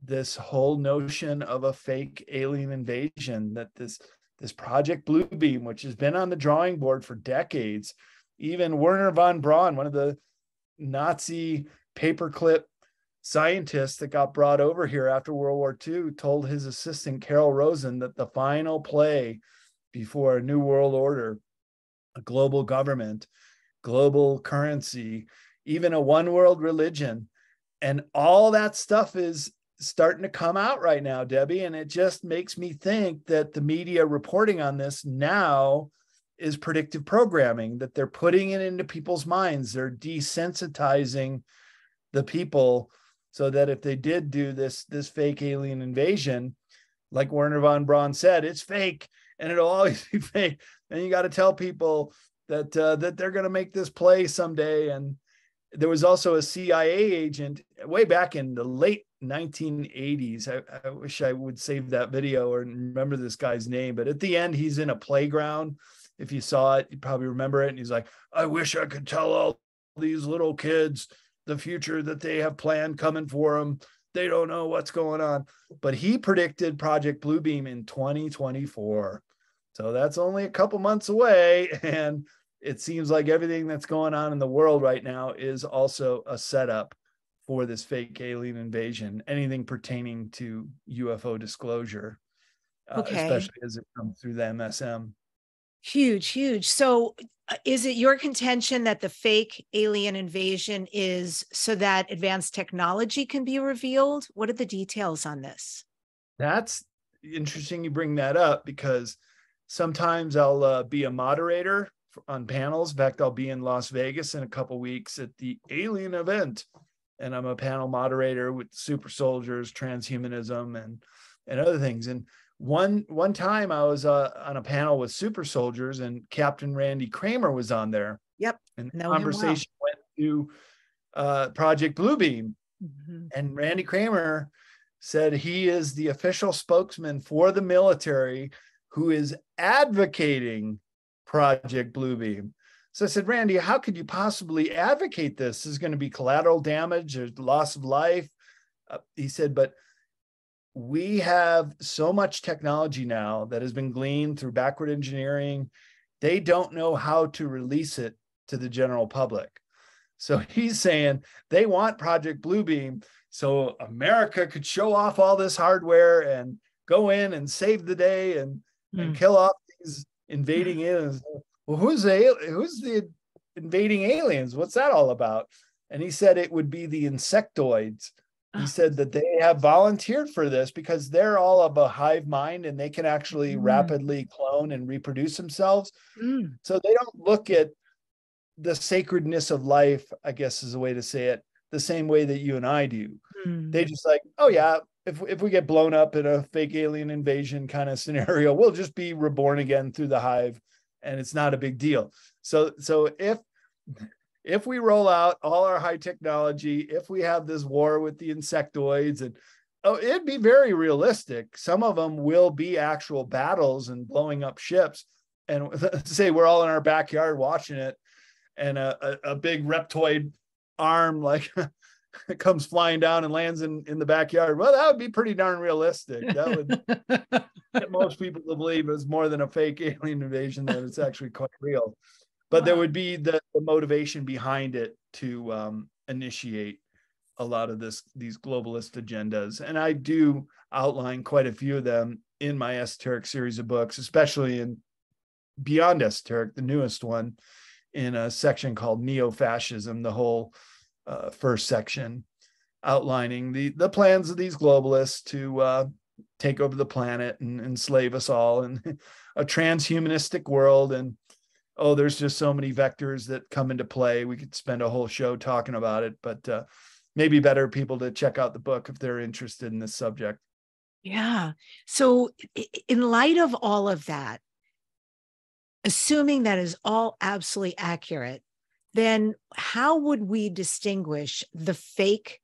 Speaker 2: this whole notion of a fake alien invasion that this this Project Bluebeam, which has been on the drawing board for decades. Even Wernher von Braun, one of the Nazi paperclip scientists that got brought over here after World War II, told his assistant Carol Rosin that the final play before a new world order, a global government, global currency, even a one world religion, and all that stuff is starting to come out right now, Debbie. And it just makes me think that the media reporting on this now is predictive programming, that they're putting it into people's minds. They're desensitizing the people so that if they did do this, this fake alien invasion, like Wernher von Braun said, it's fake and it'll always be fake. And you got to tell people that uh, that they're going to make this play someday. And there was also a CIA agent way back in the late 1980s. I, I, wish I would save that video or remember this guy's name, but at the end, he's in a playground. If you saw it, you probably remember it. And he's like, I wish I could tell all these little kids the future that they have planned coming for them. They don't know what's going on. But he predicted Project Bluebeam in 2024. So that's only a couple months away. And it seems like everything that's going on in the world right now is also a setup for this fake alien invasion, anything pertaining to UFO disclosure, uh, especially as it comes through the MSM.
Speaker 1: Huge, huge. So, uh, is it your contention that the fake alien invasion is so that advanced technology can be revealed? What are the details on this?
Speaker 2: That's interesting you bring that up because sometimes I'll uh, be a moderator on panels. In fact, I'll be in Las Vegas in a couple weeks at the Alien event and I'm a panel moderator with super soldiers, transhumanism, and and other things. And one one time I was uh, on a panel with super soldiers, and Captain Randy Cramer was on there.
Speaker 1: Yep,
Speaker 2: and the conversation well. went to uh, Project Bluebeam, mm-hmm. and Randy Cramer said he is the official spokesman for the military who is advocating Project Bluebeam. So I said, Randy, how could you possibly advocate this? This is going to be collateral damage or loss of life. Uh, he said, but we have so much technology now that has been gleaned through backward engineering. They don't know how to release it to the general public. So he's saying they want Project Bluebeam so America could show off all this hardware and go in and save the day and, mm. and hmm. kill off these invading aliens. Well, who's the who's the invading aliens? What's that all about? And he said it would be the insectoids. He said that they have volunteered for this because they're all of a hive mind and they can actually mm. rapidly clone and reproduce themselves. Mm. So they don't look at the sacredness of life, I guess is a way to say it, the same way that you and I do. Mm. They just like, oh yeah, if if we get blown up in a fake alien invasion kind of scenario, we'll just be reborn again through the hive, and it's not a big deal. So so if if we roll out all our high technology, if we have this war with the insectoids and oh, it'd be very realistic. Some of them will be actual battles and blowing up ships. And say we're all in our backyard watching it, and a, a, a big reptoid arm like comes flying down and lands in in the backyard well that would be pretty darn realistic that would get most people to believe it's more than a fake alien invasion that it's actually quite real but wow. there would be the, the, motivation behind it to um, initiate a lot of this these globalist agendas and i do outline quite a few of them in my esoteric series of books especially in beyond esoteric the newest one in a section called neo-fascism the whole uh, first section outlining the the plans of these globalists to uh, take over the planet and enslave us all in a transhumanistic world and oh there's just so many vectors that come into play. We could spend a whole show talking about it but uh, maybe better people to check out the book if they're interested in this subject.
Speaker 1: Yeah. So in light of all of that assuming that is all absolutely accurate then how would we distinguish the fake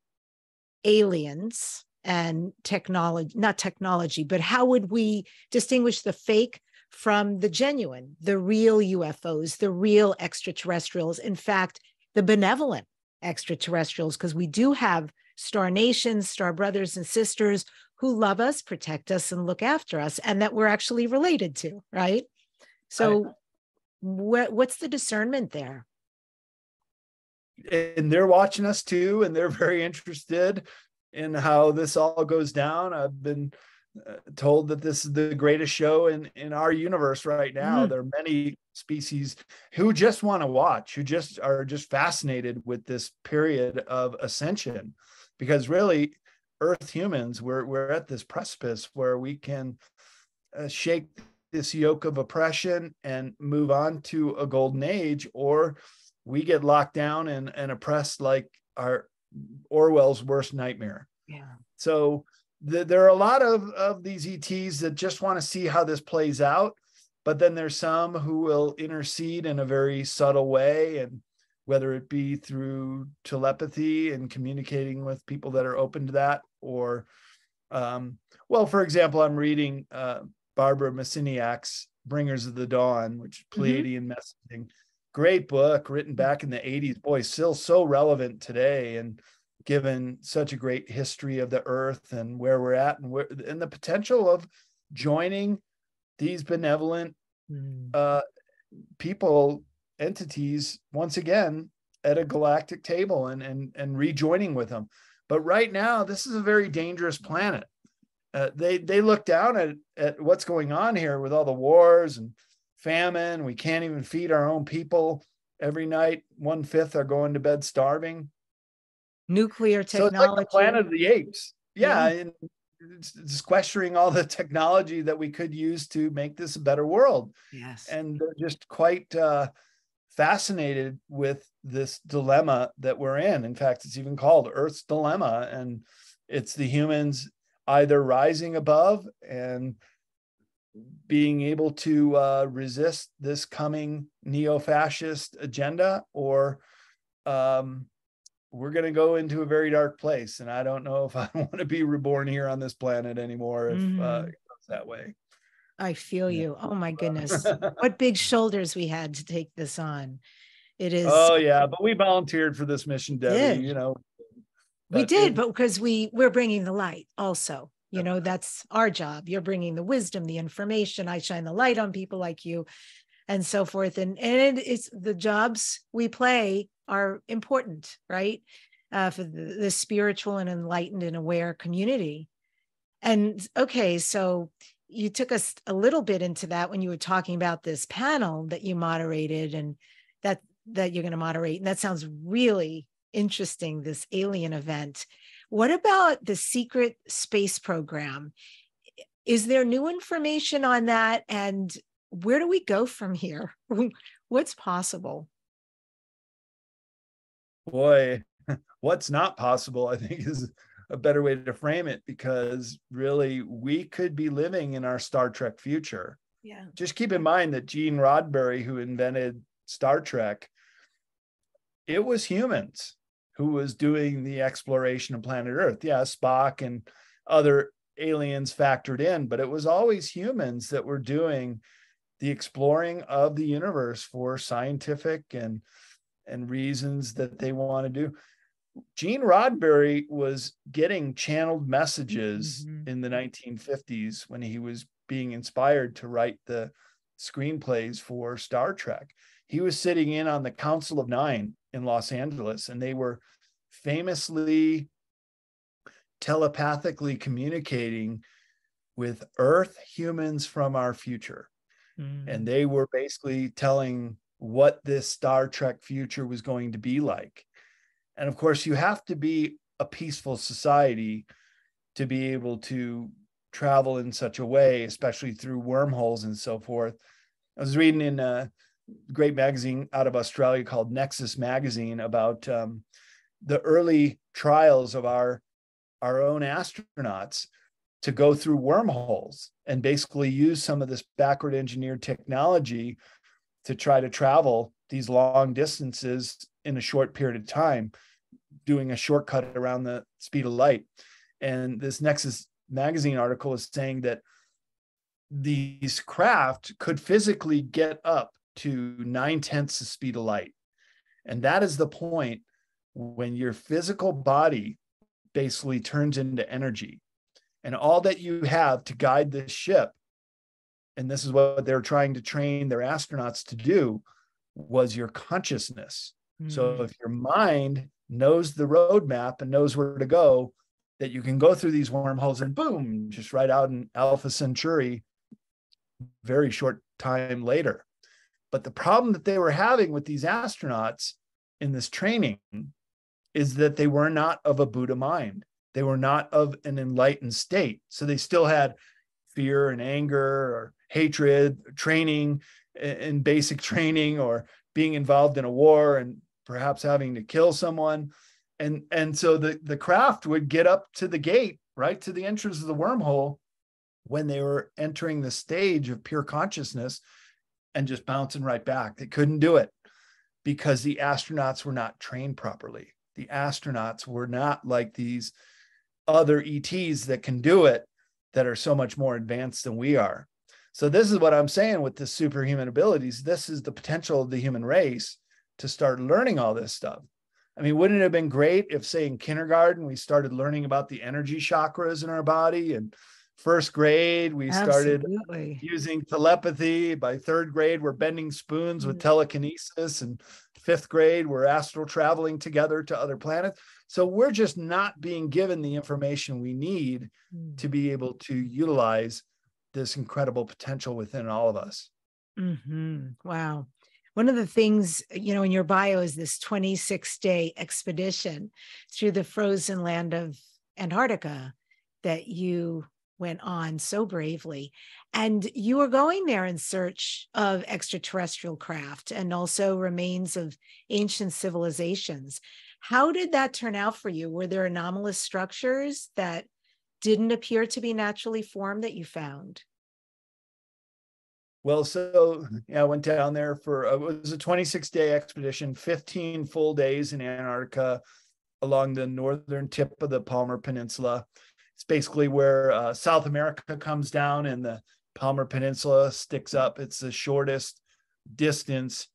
Speaker 1: aliens and technology, not technology, but how would we distinguish the fake from the genuine, the real UFOs, the real extraterrestrials? In fact, the benevolent extraterrestrials, because we do have star nations, star brothers and sisters who love us, protect us, and look after us, and that we're actually related to, right? So, what, what's the discernment there?
Speaker 2: and they're watching us too, and they're very interested in how this all goes down. I've been told that this is the greatest show in in our universe right now. Mm. There are many species who just want to watch, who just are just fascinated with this period of ascension, because really, Earth humans, we're we're at this precipice where we can uh, shake this yoke of oppression and move on to a golden age, or we get locked down and, and oppressed like our Orwell's worst nightmare.
Speaker 1: Yeah.
Speaker 2: So the, there are a lot of, of these ETs that just want to see how this plays out. But then there's some who will intercede in a very subtle way. And whether it be through telepathy and communicating with people that are open to that, or, um, well, for example, I'm reading uh, Barbara Marciniak's Bringers of the Dawn, which mm-hmm. Pleiadian mm-hmm. messaging great book written back in the 80s boy still so relevant today and given such a great history of the earth and where we're at and where and the potential of joining these benevolent mm. uh, people entities once again at a galactic table and and and rejoining with them but right now this is a very dangerous planet uh, they they look down at at what's going on here with all the wars and famine. We can't even feed our own people every night. One fifth are going to bed starving.
Speaker 1: Nuclear technology. So it's like
Speaker 2: Planet of the Apes. Yeah, yeah. and sequestering all the technology that we could use to make this a better world.
Speaker 1: Yes,
Speaker 2: and they're just quite uh, fascinated with this dilemma that we're in. In fact, it's even called Earth's dilemma, and it's the humans either rising above and being able to uh, resist this coming neo-fascist agenda or um, we're going to go into a very dark place and i don't know if i want to be reborn here on this planet anymore if uh, mm-hmm. uh, it goes that way
Speaker 1: I feel yeah. you. Oh my goodness. what big shoulders we had to take this on. It is
Speaker 2: Oh yeah, but we volunteered for this mission, Debbie, did. you know.
Speaker 1: We did, it, but because we we're bringing the light also. You know, that's our job. You're bringing the wisdom, the information. I shine the light on people like you and so forth. And and it's the jobs we play are important, right? Uh, for the, the spiritual and enlightened and aware community. And okay, so you took us a little bit into that when you were talking about this panel that you moderated and that that you're going to moderate and that sounds really interesting this alien event what about the secret space program is there new information on that and where do we go from here what's possible
Speaker 2: boy what's not possible i think is a better way to frame it because really we could be living in our Star Trek future.
Speaker 1: Yeah.
Speaker 2: Just keep in mind that Gene Roddenberry, who invented Star Trek, it was humans who was doing the exploration of planet Earth. Yeah, Spock and other aliens factored in, but it was always humans that were doing the exploring of the universe for scientific and and reasons that they want to do. Gene Roddenberry was getting channeled messages mm-hmm. in the 1950s when he was being inspired to write the screenplays for Star Trek. He was sitting in on the Council of Nine in Los Angeles, and they were famously telepathically communicating with Earth humans from our future. Mm. And they were basically telling what this Star Trek future was going to be like. And of course, you have to be a peaceful society to be able to travel in such a way, especially through wormholes and so forth. I was reading in a great magazine out of Australia called Nexus Magazine about um, the early trials of our our own astronauts to go through wormholes and basically use some of this backward engineered technology to try to travel these long distances in a short period of time doing a shortcut around the speed of light. And this Nexus magazine article is saying that these craft could physically get up to nine tenths the speed of light. And that is the point when your physical body basically turns into energy. And all that you have to guide this ship, and this is what they're trying to train their astronauts to do, was your consciousness. Mm-hmm. So hmm. if your mind knows the roadmap and knows where to go, that you can go through these wormholes and boom, just right out in Alpha Centauri very short time later. But the problem that they were having with these astronauts in this training is that they were not of a Buddha mind. They were not of an enlightened state. So they still had fear and anger or hatred, training in basic training or being involved in a war and perhaps having to kill someone. And and so the the craft would get up to the gate right to the entrance of the wormhole when they were entering the stage of pure consciousness and just bouncing right back. They couldn't do it because the astronauts were not trained properly. The astronauts were not like these other ets that can do it that are so much more advanced than we are so this is what i'm saying with the superhuman abilities this is the potential of the human race to start learning all this stuff. I mean, wouldn't it have been great if, say, in kindergarten, we started learning about the energy chakras in our body? And first grade, we Absolutely. started using telepathy. By third grade, we're bending spoons with mm. telekinesis. And fifth grade, we're astral traveling together to other planets. So we're just not being given the information we need mm-hmm. to be able to utilize this incredible potential within all of us.
Speaker 1: Mm-hmm. Wow one of the things you know in your bio is this 26 day expedition through the frozen land of antarctica that you went on so bravely. And you were going there in search of extraterrestrial craft and also remains of ancient civilizations. How did that turn out for you? Were there anomalous structures that didn't appear to be naturally formed that you found?
Speaker 2: Well, so yeah, I went down there for uh, it was a 26 day expedition, 15 full days in Antarctica along the northern tip of the Palmer Peninsula. It's basically where uh, South America comes down and the Palmer Peninsula sticks up. It's the shortest distance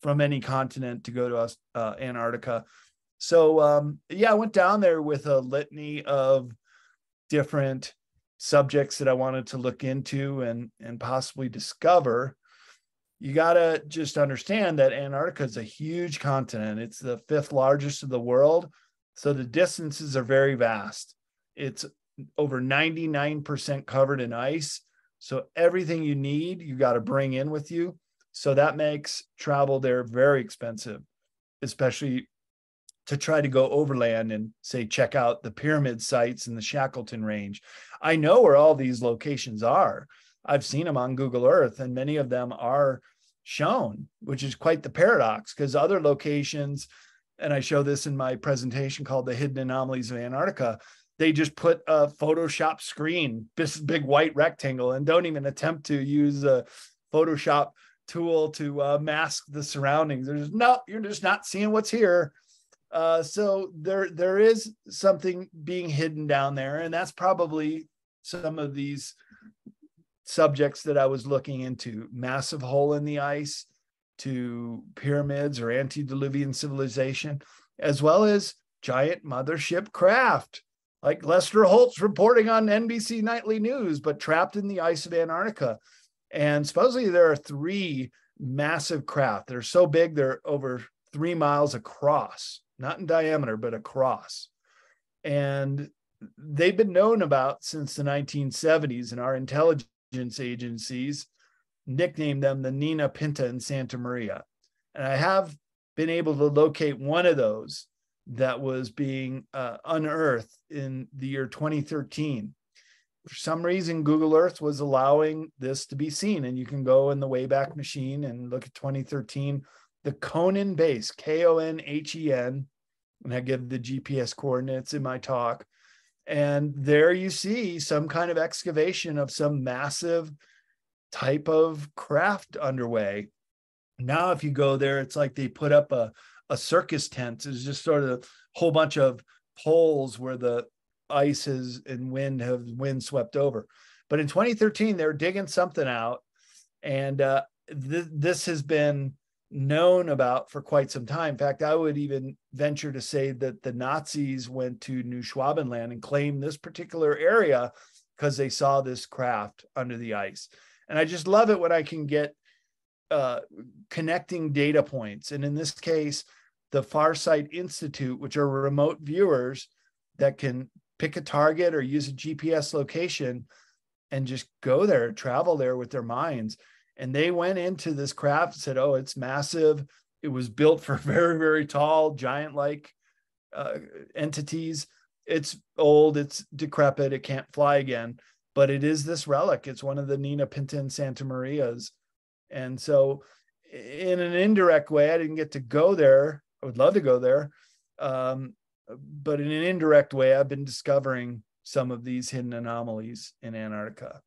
Speaker 2: from any continent to go to uh, Antarctica. So um, yeah, I went down there with a litany of different subjects that I wanted to look into and and possibly discover. You got to just understand that Antarctica is a huge continent. It's the fifth largest of the world, so the distances are very vast. It's over 99% covered in ice. So everything you need, you got to bring in with you. So that makes travel there very expensive, especially to try to go overland and say check out the pyramid sites in the Shackleton Range. I know where all these locations are. I've seen them on Google Earth, and many of them are shown, which is quite the paradox because other locations, and I show this in my presentation called The Hidden Anomalies of Antarctica, they just put a Photoshop screen, this big white rectangle, and don't even attempt to use a Photoshop tool to uh, mask the surroundings. There's no, you're just not seeing what's here. Uh, so there there is something being hidden down there, and that's probably some of these subjects that I was looking into. Massive hole in the ice to pyramids or antediluvian civilization, as well as giant mothership craft like Lester Holt's reporting on NBC Nightly News, but trapped in the ice of Antarctica. And supposedly there are three massive craft. They're so big, they're over three miles across not in diameter, but across. And they've been known about since the 1970s, and our intelligence agencies nicknamed them the Nina Pinta and Santa Maria. And I have been able to locate one of those that was being uh, unearthed in the year 2013. For some reason, Google Earth was allowing this to be seen, and you can go in the Wayback Machine and look at 2013 the Kohnen base, K O N H E N, and I give the GPS coordinates in my talk. And there you see some kind of excavation of some massive type of craft underway. Now, if you go there, it's like they put up a, a circus tent. It's just sort of a whole bunch of poles where the ices and wind have wind swept over. But in 2013, they're digging something out. And uh, th- this has been known about for quite some time. In fact, I would even venture to say that the Nazis went to New Schwabenland and claimed this particular area because they saw this craft under the ice. And I just love it when I can get uh, connecting data points. And in this case, the Farsight Institute, which are remote viewers that can pick a target or use a GPS location and just go there, travel there with their minds and they went into this craft and said, "Oh, it's massive. It was built for very, very tall, giant-like uh, entities. It's old. It's decrepit. It can't fly again. But it is this relic. It's one of the Nina Pinta and Santa Marias. And so, in an indirect way, I didn't get to go there. I would love to go there, um, but in an indirect way, I've been discovering some of these hidden anomalies in Antarctica.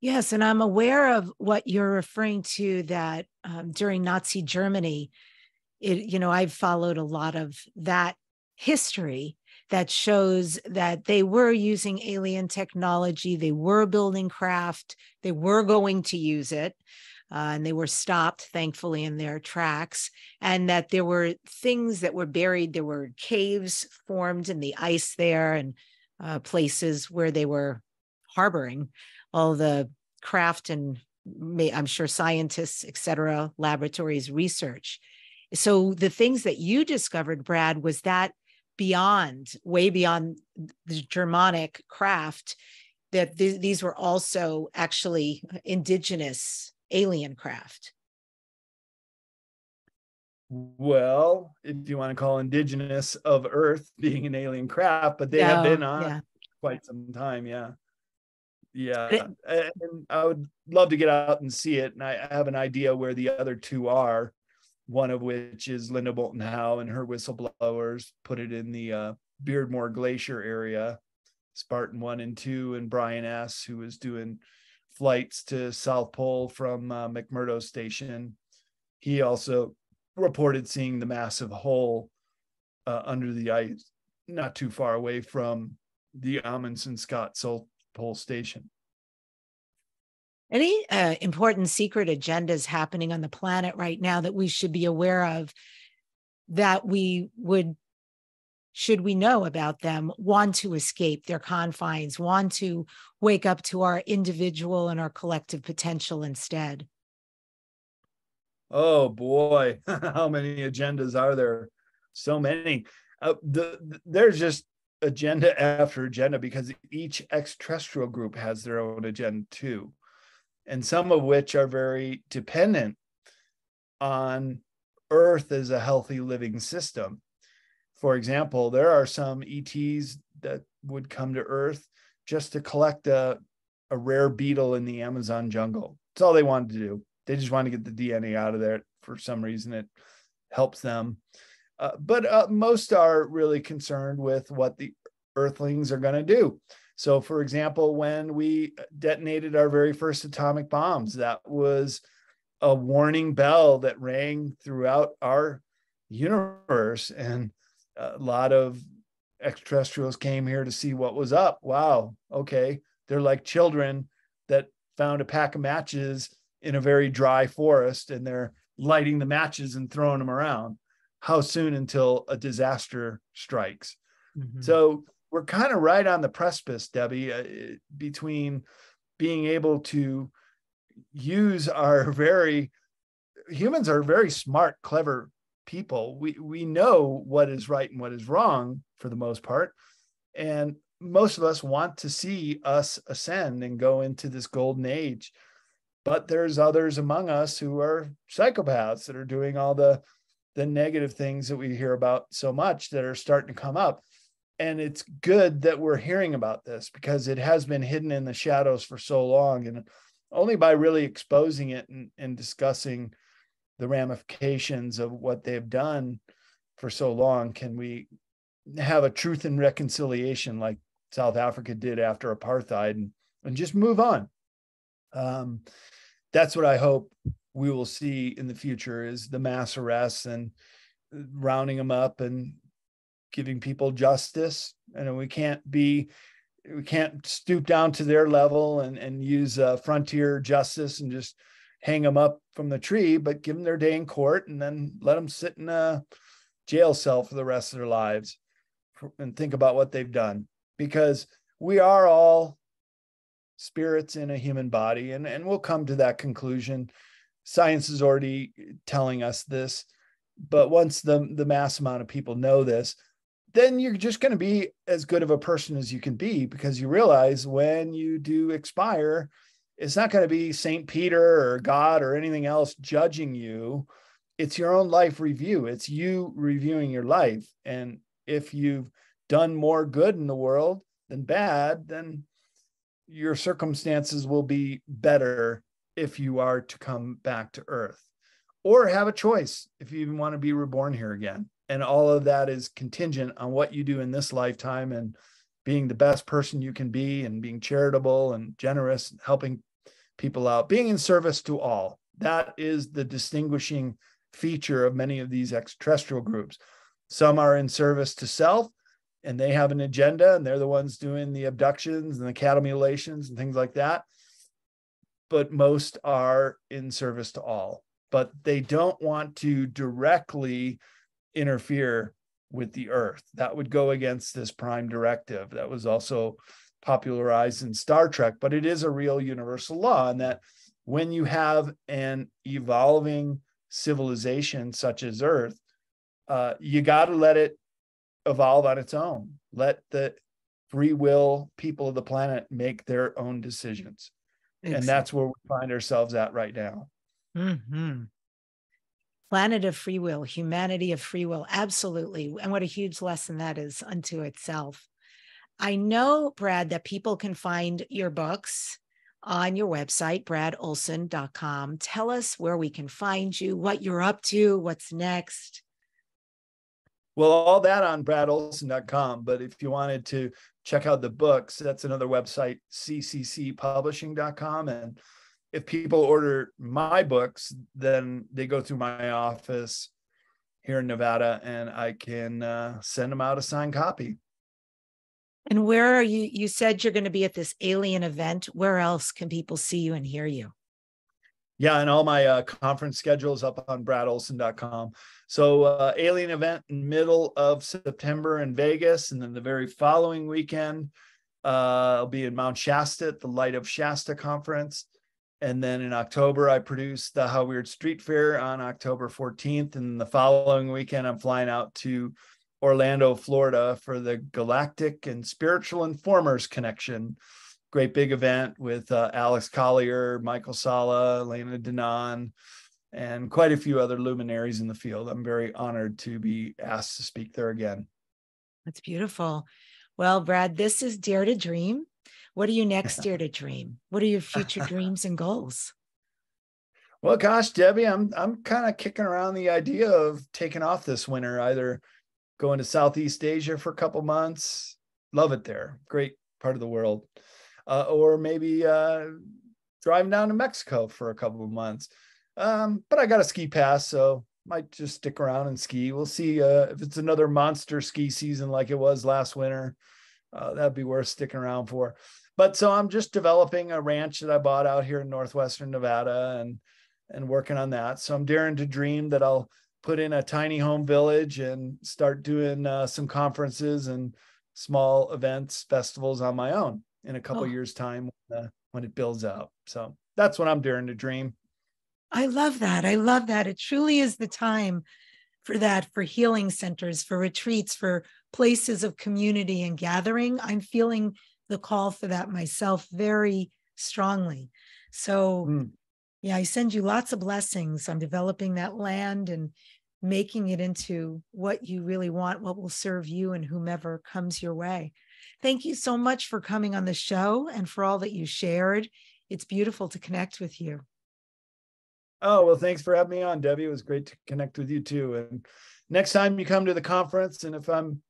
Speaker 1: Yes, and I'm aware of what you're referring to that um, during Nazi Germany, it, you know, I've followed a lot of that history that shows that they were using alien technology, they were building craft, they were going to use it. Uh, and they were stopped, thankfully, in their tracks, and that there were things that were buried. There were caves formed in the ice there, and uh, places where they were harboring all the craft and I'm sure scientists, et cetera, laboratories, research. So the things that you discovered, Brad, was that beyond, way beyond the Germanic craft, that th- these were also actually indigenous alien craft.
Speaker 2: Well, if you want to call indigenous of Earth being an alien craft, but they have been on yeah. quite some time. Yeah. Yeah, and I would love to get out and see it. And I have an idea where the other two are. One of which is Linda Moulton Howe and her whistleblowers put it in the uh, Beardmore Glacier area. Spartan one and two, and Brian S., who was doing flights to South Pole from uh, McMurdo Station. He also reported seeing the massive hole uh, under the ice, not too far away from the Amundsen Scott South Pole Station.
Speaker 1: Any uh, important secret agendas happening on the planet right now that we should be aware of that we would, should we know about them, want to escape their confines, want to wake up to our individual and our collective potential instead?
Speaker 2: Oh boy, how many agendas are there? So many. Uh, the, the, there's just agenda after agenda because each extraterrestrial group has their own agenda too, and some of which are very dependent on Earth as a healthy living system. For example, there are some ETs that would come to Earth just to collect a, a rare beetle in the Amazon jungle. That's all they wanted to do. They just wanted to get the DNA out of there. For some reason, it helps them. Uh, but uh, most are really concerned with what the Earthlings are going to do. So, for example, when we detonated our very first atomic bombs, that was a warning bell that rang throughout our universe. And a lot of extraterrestrials came here to see what was up. Wow. Okay. They're like children that found a pack of matches in a very dry forest and they're lighting the matches and throwing them around how soon until a disaster strikes. Mm-hmm. So we're kind of right on the precipice, Debbi, uh, between being able to use our very humans are very smart, clever people. We we know what is right and what is wrong for the most part, and most of us want to see us ascend and go into this golden age. But there's others among us who are psychopaths that are doing all the the negative things that we hear about so much that are starting to come up. And it's good that we're hearing about this because it has been hidden in the shadows for so long. And only by really exposing it and, and discussing the ramifications of what they've done for so long can we have a truth and reconciliation like South Africa did after apartheid and, and just move on. Um, that's what I hope we will see in the future is the mass arrests and rounding them up and giving people justice. And we can't be we can't stoop down to their level and and use uh, frontier justice and just hang them up from the tree, but give them their day in court and then let them sit in a jail cell for the rest of their lives and think about what they've done. Because we are all spirits in a human body and and we'll come to that conclusion. Science is already telling us this but once the the mass amount of people know this then you're just going to be as good of a person as you can be because you realize when you do expire it's not going to be St. Peter or God or anything else judging you. It's your own life review. It's you reviewing your life. And if you've done more good in the world than bad, then your circumstances will be better if you are to come back to earth or have a choice if you even want to be reborn here again. And all of that is contingent on what you do in this lifetime and being the best person you can be and being charitable and generous, and helping people out, being in service to all. That is the distinguishing feature of many of these extraterrestrial groups. Some are in service to self and they have an agenda and they're the ones doing the abductions and the cattle mutilations and things like that but most are in service to all. But they don't want to directly interfere with the earth. That would go against this prime directive that was also popularized in Star Trek, but it is a real universal law and that when you have an evolving civilization such as Earth, uh, you got to let it evolve on its own. Let the free will people of the planet make their own decisions. Exactly. And that's where we find ourselves at right now.
Speaker 1: Mm-hmm. Planet of free will, humanity of free will. Absolutely. And what a huge lesson that is unto itself. I know, Brad, that people can find your books on your website, bradolsen.com. Tell us where we can find you, what you're up to, what's next.
Speaker 2: Well, all that on bradolsen.com. But if you wanted to check out the books. That's another website, cccpublishing.com. And if people order my books, then they go through my office here in Nevada and I can uh, send them out a signed copy.
Speaker 1: And where are you? You said you're going to be at this alien event. Where else can people see you and hear you?
Speaker 2: Yeah, and all my uh, conference schedules up on bradolsen.com. So, uh, alien event in middle of September in Vegas, and then the very following weekend, uh, I'll be in Mount Shasta at the Light of Shasta conference. And then in October, I produce the How Weird Street Faire on October 14th. And the following weekend, I'm flying out to Orlando, Florida for the Galactic and Spiritual Informers Connection. Great big event with uh, Alex Collier, Michael Salla, Elena Danaan, and quite a few other luminaries in the field. I'm very honored to be asked to speak there again.
Speaker 1: That's beautiful. Well, Brad, this is Dare to Dream. What are you next year to Dream? What are your future dreams and goals?
Speaker 2: Well, gosh, Debbi, I'm I'm kind of kicking around the idea of taking off this winter, either going to Southeast Asia for a couple months. Love it there. Great part of the world. Uh, or maybe uh, driving down to Mexico for a couple of months. Um, but I got a ski pass, so might just stick around and ski. We'll see uh, if it's another monster ski season like it was last winter. Uh, that'd be worth sticking around for. But so I'm just developing a ranch that I bought out here in northwestern Nevada and and working on that. So I'm daring to dream that I'll put in a tiny home village and start doing uh, some conferences and small events, festivals on my own in a couple oh. years' time when, uh, when it builds up. So that's what I'm daring to dream.
Speaker 1: I love that. I love that. It truly is the time for that, for healing centers, for retreats, for places of community and gathering. I'm feeling the call for that myself very strongly. So, mm. yeah, I send you lots of blessings on developing that land and making it into what you really want, what will serve you and whomever comes your way. Thank you so much for coming on the show and for all that you shared. It's beautiful to connect with you.
Speaker 2: Oh, well, thanks for having me on, Debbi. It was great to connect with you too. And next time you come to the conference, and if I'm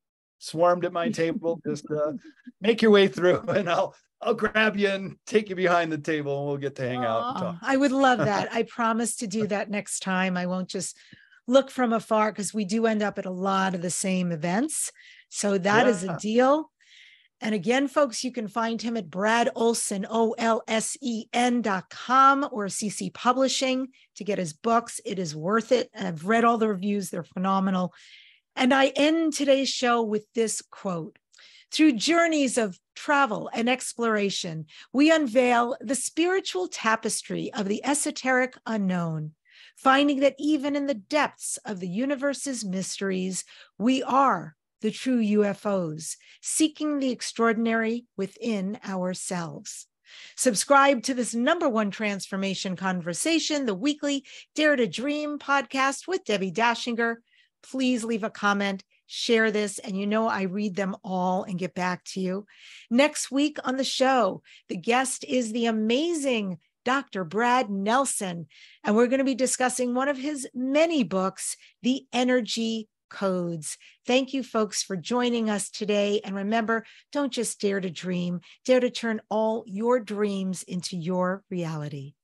Speaker 2: swarmed at my table, just uh, make your way through and I'll I'll grab you and take you behind the table and we'll get to hang out.
Speaker 1: Oh, I would love that. I promise to do that next time. I won't just look from afar because we do end up at a lot of the same events. So that yeah. is a deal. And again, folks, you can find him at Brad Olsen, O L S E N dot com or CC Publishing to get his books. It is worth it. I've read all the reviews, they're phenomenal. And I end today's show with this quote Through journeys of travel and exploration, we unveil the spiritual tapestry of the esoteric unknown, finding that even in the depths of the universe's mysteries, we are the true UFOs, seeking the extraordinary within ourselves. Subscribe to this number one transformation conversation, the weekly Dare to Dream podcast with Debbi Dachinger. Please leave a comment, share this, and you know I read them all and get back to you. Next week on the show, the guest is the amazing Dr. Brad Nelson, and we're going to be discussing one of his many books, The Energy codes. Thank you, folks, for joining us today. And remember, don't just dare to dream, dare to turn all your dreams into your reality.